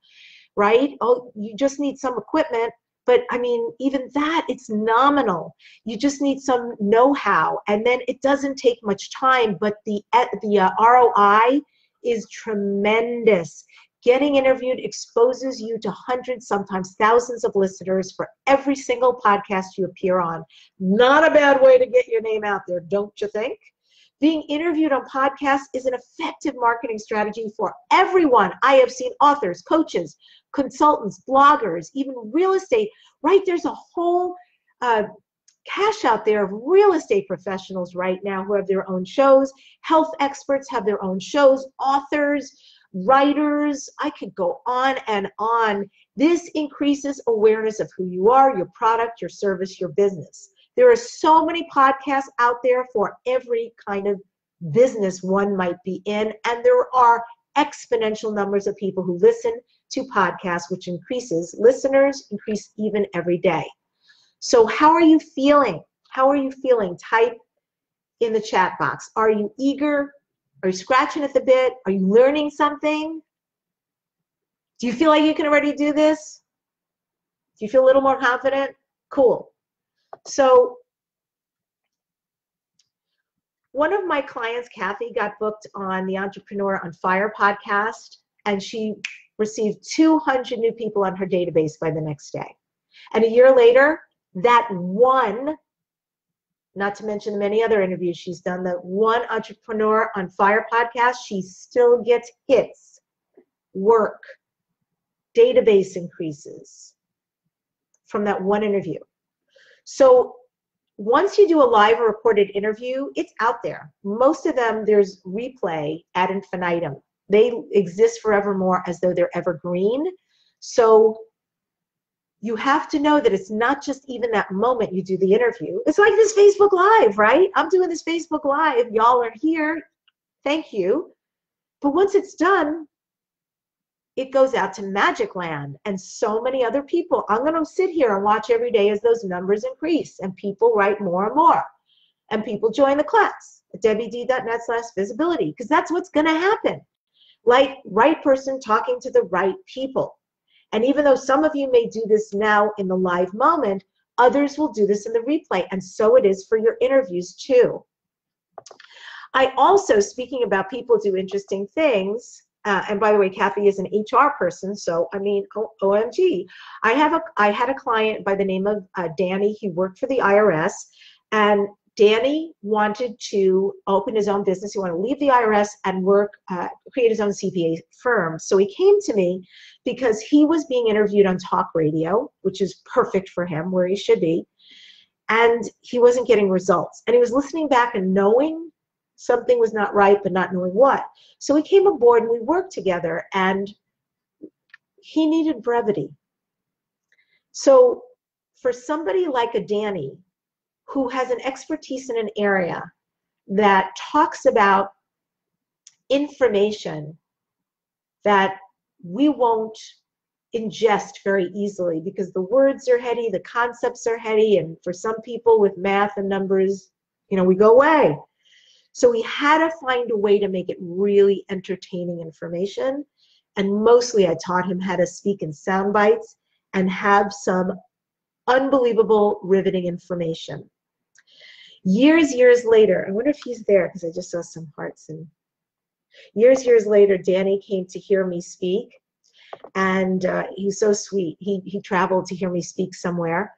right? Oh, you just need some equipment. But I mean, even that, it's nominal. You just need some know how. And then it doesn't take much time, but the, the uh, ROI is tremendous. Getting interviewed exposes you to hundreds, sometimes thousands of listeners for every single podcast you appear on. Not a bad way to get your name out there, don't you think? Being interviewed on podcasts is an effective marketing strategy for everyone. I have seen authors, coaches, consultants, bloggers, even real estate, right? There's a whole uh, cache out there of real estate professionals right now who have their own shows. Health experts have their own shows, authors, writers. I could go on and on. This increases awareness of who you are, your product, your service, your business. There are so many podcasts out there for every kind of business one might be in, and there are exponential numbers of people who listen to podcasts, which increases listeners, increase even every day. So, how are you feeling? How are you feeling? Type in the chat box. Are you eager? Are you scratching at the bit? Are you learning something? Do you feel like you can already do this? Do you feel a little more confident? Cool. So one of my clients, Kathy, got booked on the Entrepreneur on Fire podcast, and she received 200 new people on her database by the next day. And a year later, that one, not to mention the many other interviews she's done, the one Entrepreneur on Fire podcast, she still gets hits, work, database increases from that one interview. So once you do a live or recorded interview, it's out there. Most of them, there's replay ad infinitum. They exist forevermore as though they're evergreen. So you have to know that it's not just even that moment you do the interview. It's like this Facebook Live, right? I'm doing this Facebook Live. Y'all are here. Thank you. But once it's done, it goes out to Magic Land and so many other people. I'm going to sit here and watch every day as those numbers increase and people write more and more and people join the class at debbid.net slash visibility because that's what's going to happen. Like right person talking to the right people. And even though some of you may do this now in the live moment, others will do this in the replay. And so it is for your interviews too. I also, speaking about people do interesting things, uh, and by the way, Kathy is an HR person, so I mean, OMG. I have a, I had a client by the name of uh, Danny. He worked for the IRS, and Danny wanted to open his own business. He wanted to leave the IRS and work, uh, create his own CPA firm. So he came to me because he was being interviewed on talk radio, which is perfect for him, where he should be, and he wasn't getting results. And he was listening back and knowing something was not right, but not knowing what. So we came aboard and we worked together, and he needed brevity. So for somebody like a Danny, who has an expertise in an area that talks about information that we won't ingest very easily because the words are heady, the concepts are heady, and for some people with math and numbers, you know, we go away. So we had to find a way to make it really entertaining information. And mostly I taught him how to speak in sound bites and have some unbelievable riveting information. Years, years later, I wonder if he's there because I just saw some hearts. And years, years later, Danny came to hear me speak. And uh, he's so sweet. He, he traveled to hear me speak somewhere.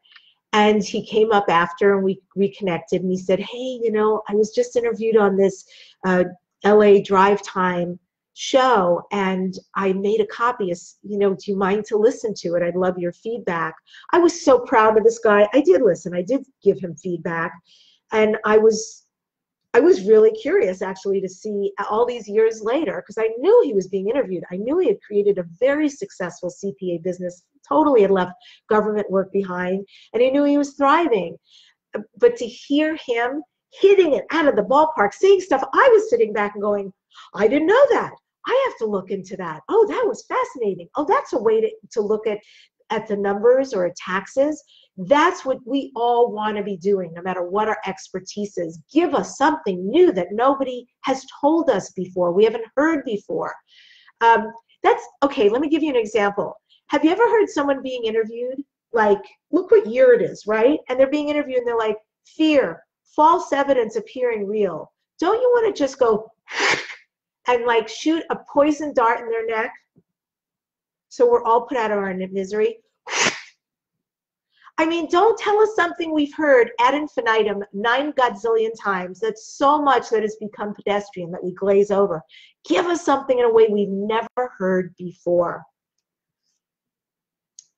And he came up after and we reconnected and he said, Hey, you know, I was just interviewed on this uh, LA drive time show and I made a copy. Of, You know, do you mind to listen to it? I'd love your feedback. I was so proud of this guy. I did listen, I did give him feedback. And I was I was really curious actually to see all these years later because I knew he was being interviewed. I knew he had created a very successful CPA business, totally had left government work behind, and he knew he was thriving. Uh, but to hear him hitting it out of the ballpark, seeing stuff, I was sitting back and going, I didn't know that. I have to look into that. Oh, that was fascinating. Oh, that's a way to, to look at, at the numbers or taxes. That's what we all want to be doing, no matter what our expertise is. Give us something new that nobody has told us before, we haven't heard before. Um, that's okay. Let me give you an example. Have you ever heard someone being interviewed? Like, look what year it is, right? And they're being interviewed and they're like, fear, false evidence appearing real. Don't you want to just go and like shoot a poison dart in their neck? So we're all put out of our misery. I mean, don't tell us something we've heard ad infinitum nine godzillion times. That's so much that has become pedestrian that we glaze over. Give us something in a way we've never heard before.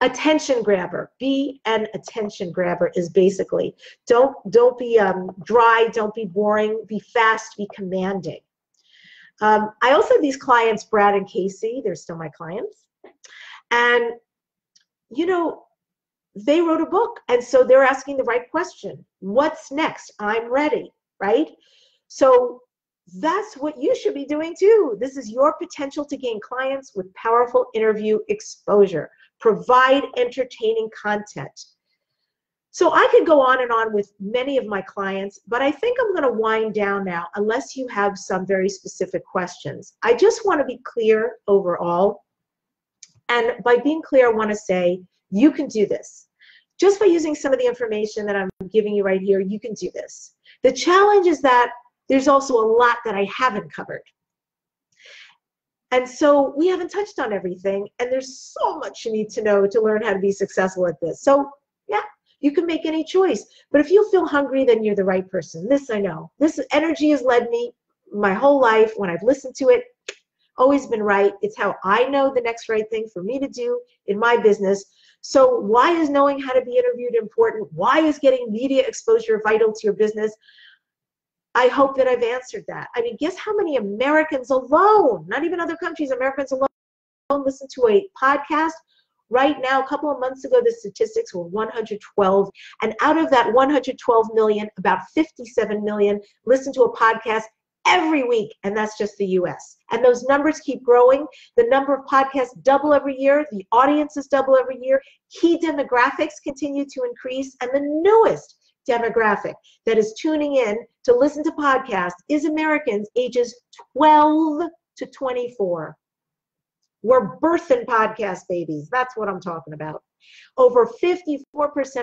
Attention grabber. Be an attention grabber is basically don't don't be um, dry, don't be boring, be fast, be commanding. Um, I also have these clients, Brad and Casey. They're still my clients, and you know they wrote a book and so they're asking the right question. What's next? I'm ready right? So that's what you should be doing too. This is your potential to gain clients with powerful interview exposure. Provide entertaining content. So i could go on and on with many of my clients but i think i'm going to wind down now unless you have some very specific questions. I just want to be clear overall and by being clear i want to say you can do this just by using some of the information that I'm giving you right here, you can do this. The challenge is that there's also a lot that I haven't covered. And so we haven't touched on everything, and there's so much you need to know to learn how to be successful at this. So, yeah, you can make any choice. But if you feel hungry, then you're the right person. This I know. This energy has led me my whole life. When I've listened to it, always been right. It's how I know the next right thing for me to do in my business. So, why is knowing how to be interviewed important? Why is getting media exposure vital to your business? I hope that I've answered that. I mean, guess how many Americans alone, not even other countries, Americans alone, listen to a podcast? Right now, a couple of months ago, the statistics were 112. And out of that 112 million, about 57 million listen to a podcast every week, and that's just the US. And those numbers keep growing. The number of podcasts double every year, the audiences double every year, key demographics continue to increase, and the newest demographic that is tuning in to listen to podcasts is Americans ages 12 to 24. We're birthing podcast babies. That's what I'm talking about. Over 54%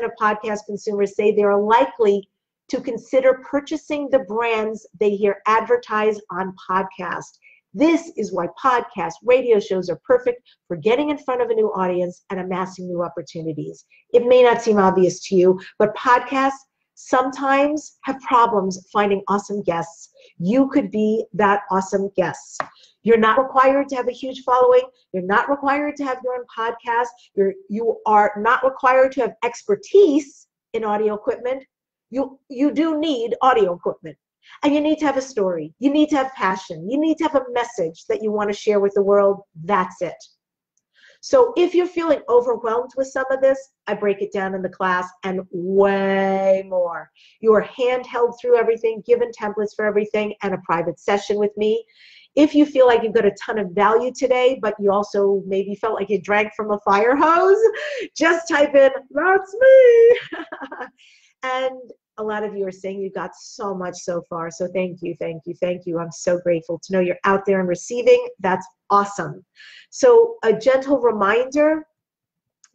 of podcast consumers say they're likely to consider purchasing the brands they hear advertised on podcast. This is why podcast radio shows are perfect for getting in front of a new audience and amassing new opportunities. It may not seem obvious to you, but podcasts sometimes have problems finding awesome guests. You could be that awesome guest. You're not required to have a huge following. You're not required to have your own podcast. You're you are not required to have expertise in audio equipment you you do need audio equipment. And you need to have a story. You need to have passion. You need to have a message that you want to share with the world. That's it. So if you're feeling overwhelmed with some of this i break it down in the class and way more. You are handheld through everything given templates for everything and a private session with me. If you feel like you've got a ton of value today, but you also maybe felt like you drank from a fire hose, just type in, that's me. and a lot of you are saying you got so much so far. So thank you, thank you, thank you. I'm so grateful to know you're out there and receiving. That's awesome. So, a gentle reminder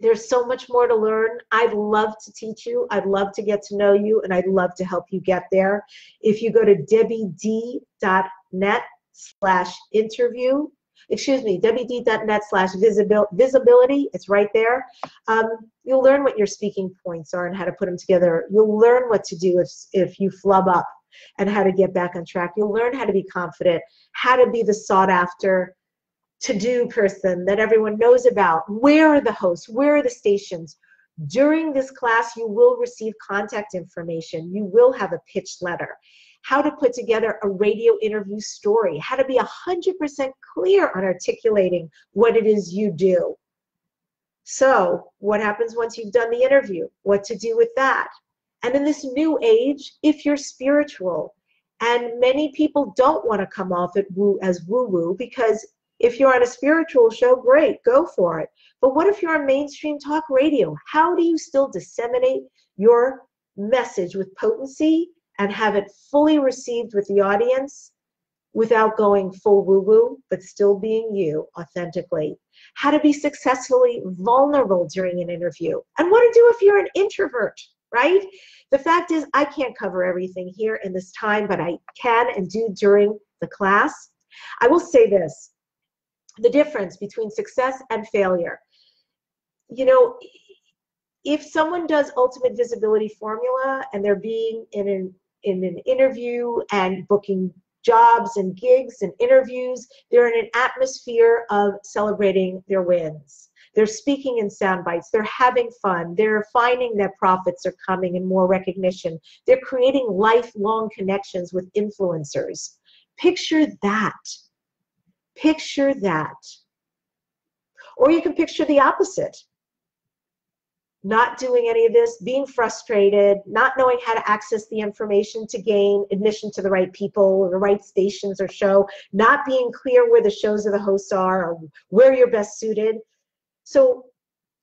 there's so much more to learn. I'd love to teach you. I'd love to get to know you, and I'd love to help you get there. If you go to debbid.net slash interview, excuse me, wd.net slash visibility. It's right there. Um, you'll learn what your speaking points are and how to put them together. You'll learn what to do if, if you flub up and how to get back on track. You'll learn how to be confident, how to be the sought after to do person that everyone knows about. Where are the hosts? Where are the stations? During this class, you will receive contact information. You will have a pitch letter how to put together a radio interview story, how to be 100% clear on articulating what it is you do. So, what happens once you've done the interview? What to do with that? And in this new age, if you're spiritual, and many people don't want to come off it woo as woo woo because if you're on a spiritual show, great, go for it. But what if you're on mainstream talk radio? How do you still disseminate your message with potency and have it fully received with the audience without going full woo woo, but still being you authentically. How to be successfully vulnerable during an interview, and what to do if you're an introvert, right? The fact is, I can't cover everything here in this time, but I can and do during the class. I will say this the difference between success and failure. You know, if someone does ultimate visibility formula and they're being in an in an interview and booking jobs and gigs and interviews, they're in an atmosphere of celebrating their wins. They're speaking in sound bites. They're having fun. They're finding that profits are coming and more recognition. They're creating lifelong connections with influencers. Picture that. Picture that. Or you can picture the opposite not doing any of this, being frustrated, not knowing how to access the information to gain admission to the right people or the right stations or show, not being clear where the shows or the hosts are or where you're best suited. So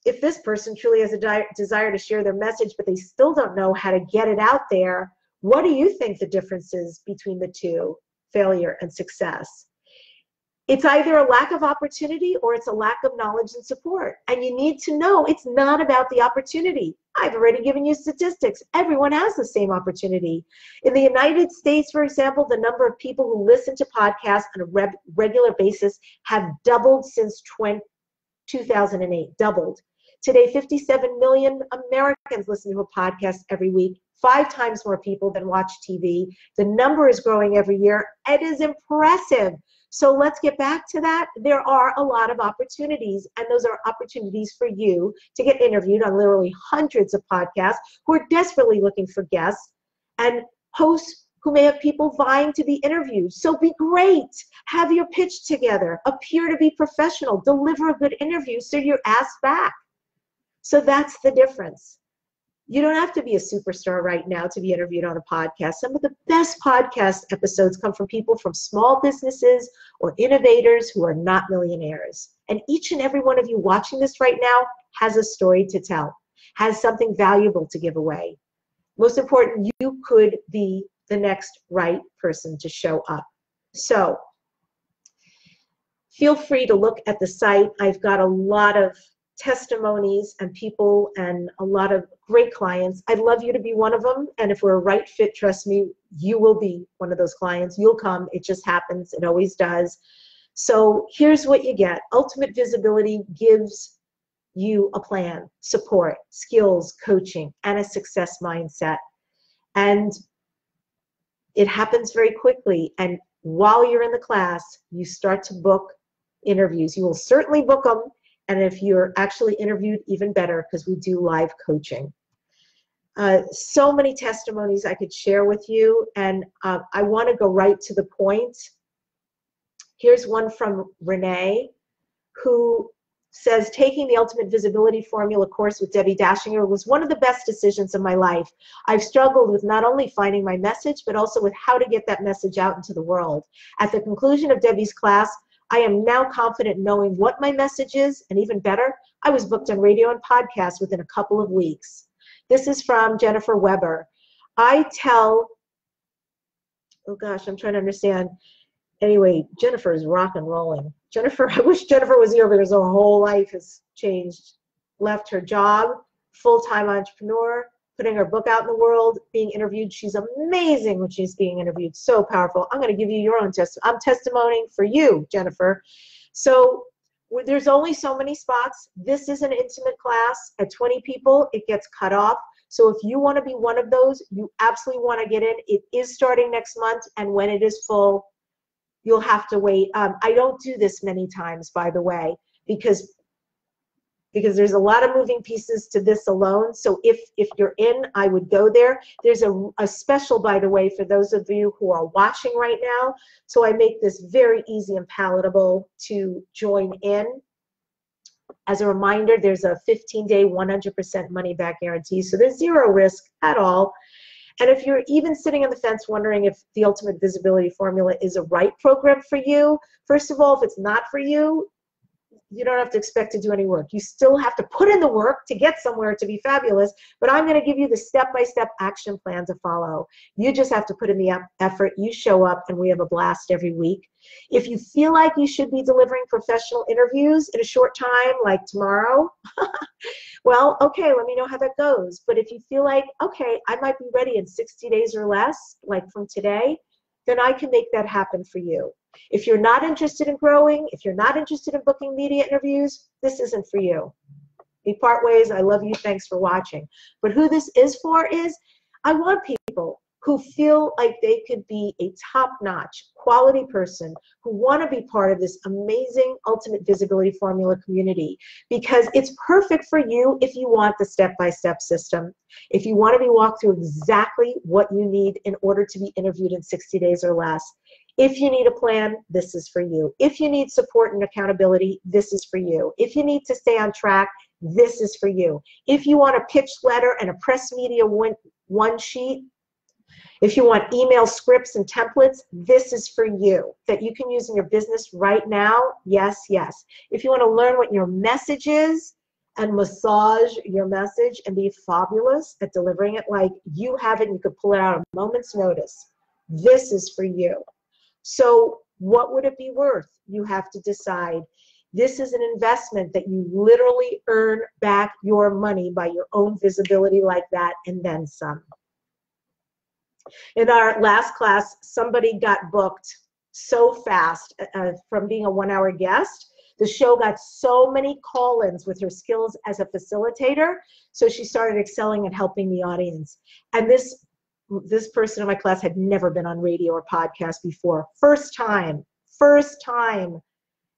if this person truly has a di- desire to share their message, but they still don't know how to get it out there, what do you think the difference is between the two, failure and success? It's either a lack of opportunity or it's a lack of knowledge and support. And you need to know it's not about the opportunity. I've already given you statistics. Everyone has the same opportunity. In the United States, for example, the number of people who listen to podcasts on a re- regular basis have doubled since 20, 2008, doubled. Today, 57 million Americans listen to a podcast every week, five times more people than watch TV. The number is growing every year. It is impressive. So let's get back to that. There are a lot of opportunities, and those are opportunities for you to get interviewed on literally hundreds of podcasts who are desperately looking for guests and hosts who may have people vying to be interviewed. So be great. Have your pitch together. Appear to be professional. Deliver a good interview so you're asked back. So that's the difference. You don't have to be a superstar right now to be interviewed on a podcast. Some of the best podcast episodes come from people from small businesses or innovators who are not millionaires. And each and every one of you watching this right now has a story to tell, has something valuable to give away. Most important, you could be the next right person to show up. So feel free to look at the site. I've got a lot of testimonies and people and a lot of great clients. I'd love you to be one of them. And if we're a right fit, trust me, you will be one of those clients. You'll come. It just happens. It always does. So here's what you get Ultimate Visibility gives you a plan, support, skills, coaching, and a success mindset. And it happens very quickly. And while you're in the class, you start to book interviews. You will certainly book them and if you're actually interviewed, even better because we do live coaching. Uh, so many testimonies I could share with you, and uh, I want to go right to the point. Here's one from Renee, who says taking the Ultimate Visibility Formula course with Debbi Dachinger was one of the best decisions of my life. I've struggled with not only finding my message, but also with how to get that message out into the world. At the conclusion of Debbi's class, I am now confident knowing what my message is, and even better, I was booked on radio and podcast within a couple of weeks. This is from Jennifer Weber. I tell, oh gosh, I'm trying to understand. Anyway, Jennifer is rock and rolling. Jennifer, I wish Jennifer was here because her whole life has changed. Left her job, full time entrepreneur, putting her book out in the world, being interviewed. She's amazing when she's being interviewed. So powerful. I'm going to give you your own test. I'm testimonying for you, Jennifer. So there's only so many spots. This is an intimate class at 20 people. It gets cut off. So if you want to be one of those, you absolutely want to get in. It is starting next month, and when it is full, you'll have to wait. Um, I don't do this many times, by the way, because because there's a lot of moving pieces to this alone. So if if you're in, I would go there. There's a, a special, by the way, for those of you who are watching right now. So I make this very easy and palatable to join in. As a reminder, there's a 15-day, 100% money-back guarantee. So there's zero risk at all. And if you're even sitting on the fence wondering if the Ultimate Visibility Formula is a right program for you, first of all, if it's not for you, you don't have to expect to do any work. You still have to put in the work to get somewhere to be fabulous, but I'm going to give you the step by step action plan to follow. You just have to put in the effort. You show up, and we have a blast every week. If you feel like you should be delivering professional interviews in a short time, like tomorrow, well, okay, let me know how that goes. But if you feel like, okay, I might be ready in 60 days or less, like from today, then I can make that happen for you. If you're not interested in growing, if you're not interested in booking media interviews, this isn't for you. We part ways. I love you. Thanks for watching. But who this is for is I want people who feel like they could be a top notch quality person who want to be part of this amazing ultimate visibility formula community because it's perfect for you if you want the step by step system. If you want to be walked through exactly what you need in order to be interviewed in 60 days or less. If you need a plan, this is for you. If you need support and accountability, this is for you. If you need to stay on track, this is for you. If you want a pitch letter and a press media one, one sheet, if you want email scripts and templates, this is for you that you can use in your business right now. Yes, yes. If you want to learn what your message is and massage your message and be fabulous at delivering it like you have it, you could pull it out a moment's notice. This is for you. So, what would it be worth? You have to decide. This is an investment that you literally earn back your money by your own visibility like that and then some. In our last class, somebody got booked so fast uh, from being a one hour guest. The show got so many call ins with her skills as a facilitator. So she started excelling and helping the audience. And this this person in my class had never been on radio or podcast before. First time, first time.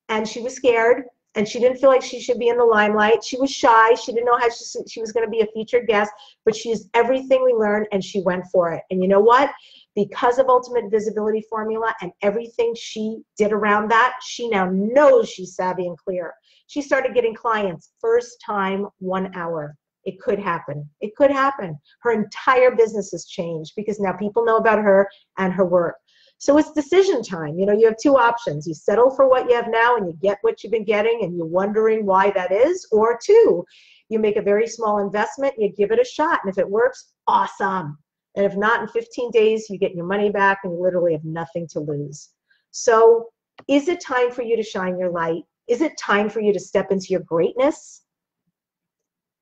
And she was scared and she didn't feel like she should be in the limelight. She was shy. She didn't know how she, she was going to be a featured guest, but she used everything we learned and she went for it. And you know what? Because of Ultimate Visibility Formula and everything she did around that, she now knows she's savvy and clear. She started getting clients first time, one hour. It could happen. It could happen. Her entire business has changed because now people know about her and her work. So it's decision time. You know, you have two options. You settle for what you have now and you get what you've been getting and you're wondering why that is, or two, you make a very small investment, you give it a shot, and if it works, awesome. And if not, in 15 days, you get your money back and you literally have nothing to lose. So, is it time for you to shine your light? Is it time for you to step into your greatness?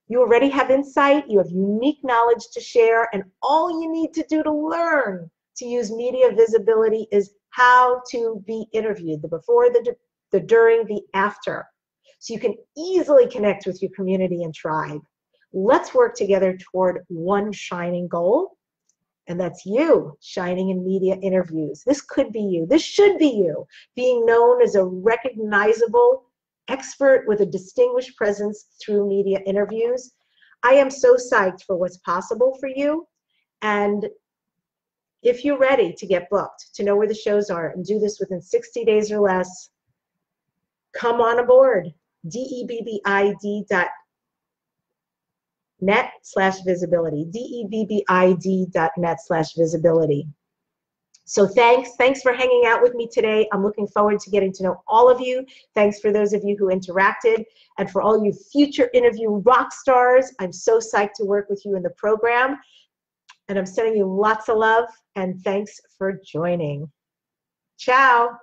You already have insight, you have unique knowledge to share, and all you need to do to learn to use media visibility is how to be interviewed the before, the, the during, the after. So you can easily connect with your community and tribe. Let's work together toward one shining goal, and that's you shining in media interviews. This could be you. This should be you, being known as a recognizable expert with a distinguished presence through media interviews. I am so psyched for what's possible for you. And if you're ready to get booked, to know where the shows are, and do this within 60 days or less, come on aboard. D-E-B-B-I-D dot net slash visibility. D-E-B-B-I-D dot net slash visibility. So thanks. Thanks for hanging out with me today. I'm looking forward to getting to know all of you. Thanks for those of you who interacted. And for all you future interview rock stars, I'm so psyched to work with you in the program. And I'm sending you lots of love and thanks for joining. Ciao.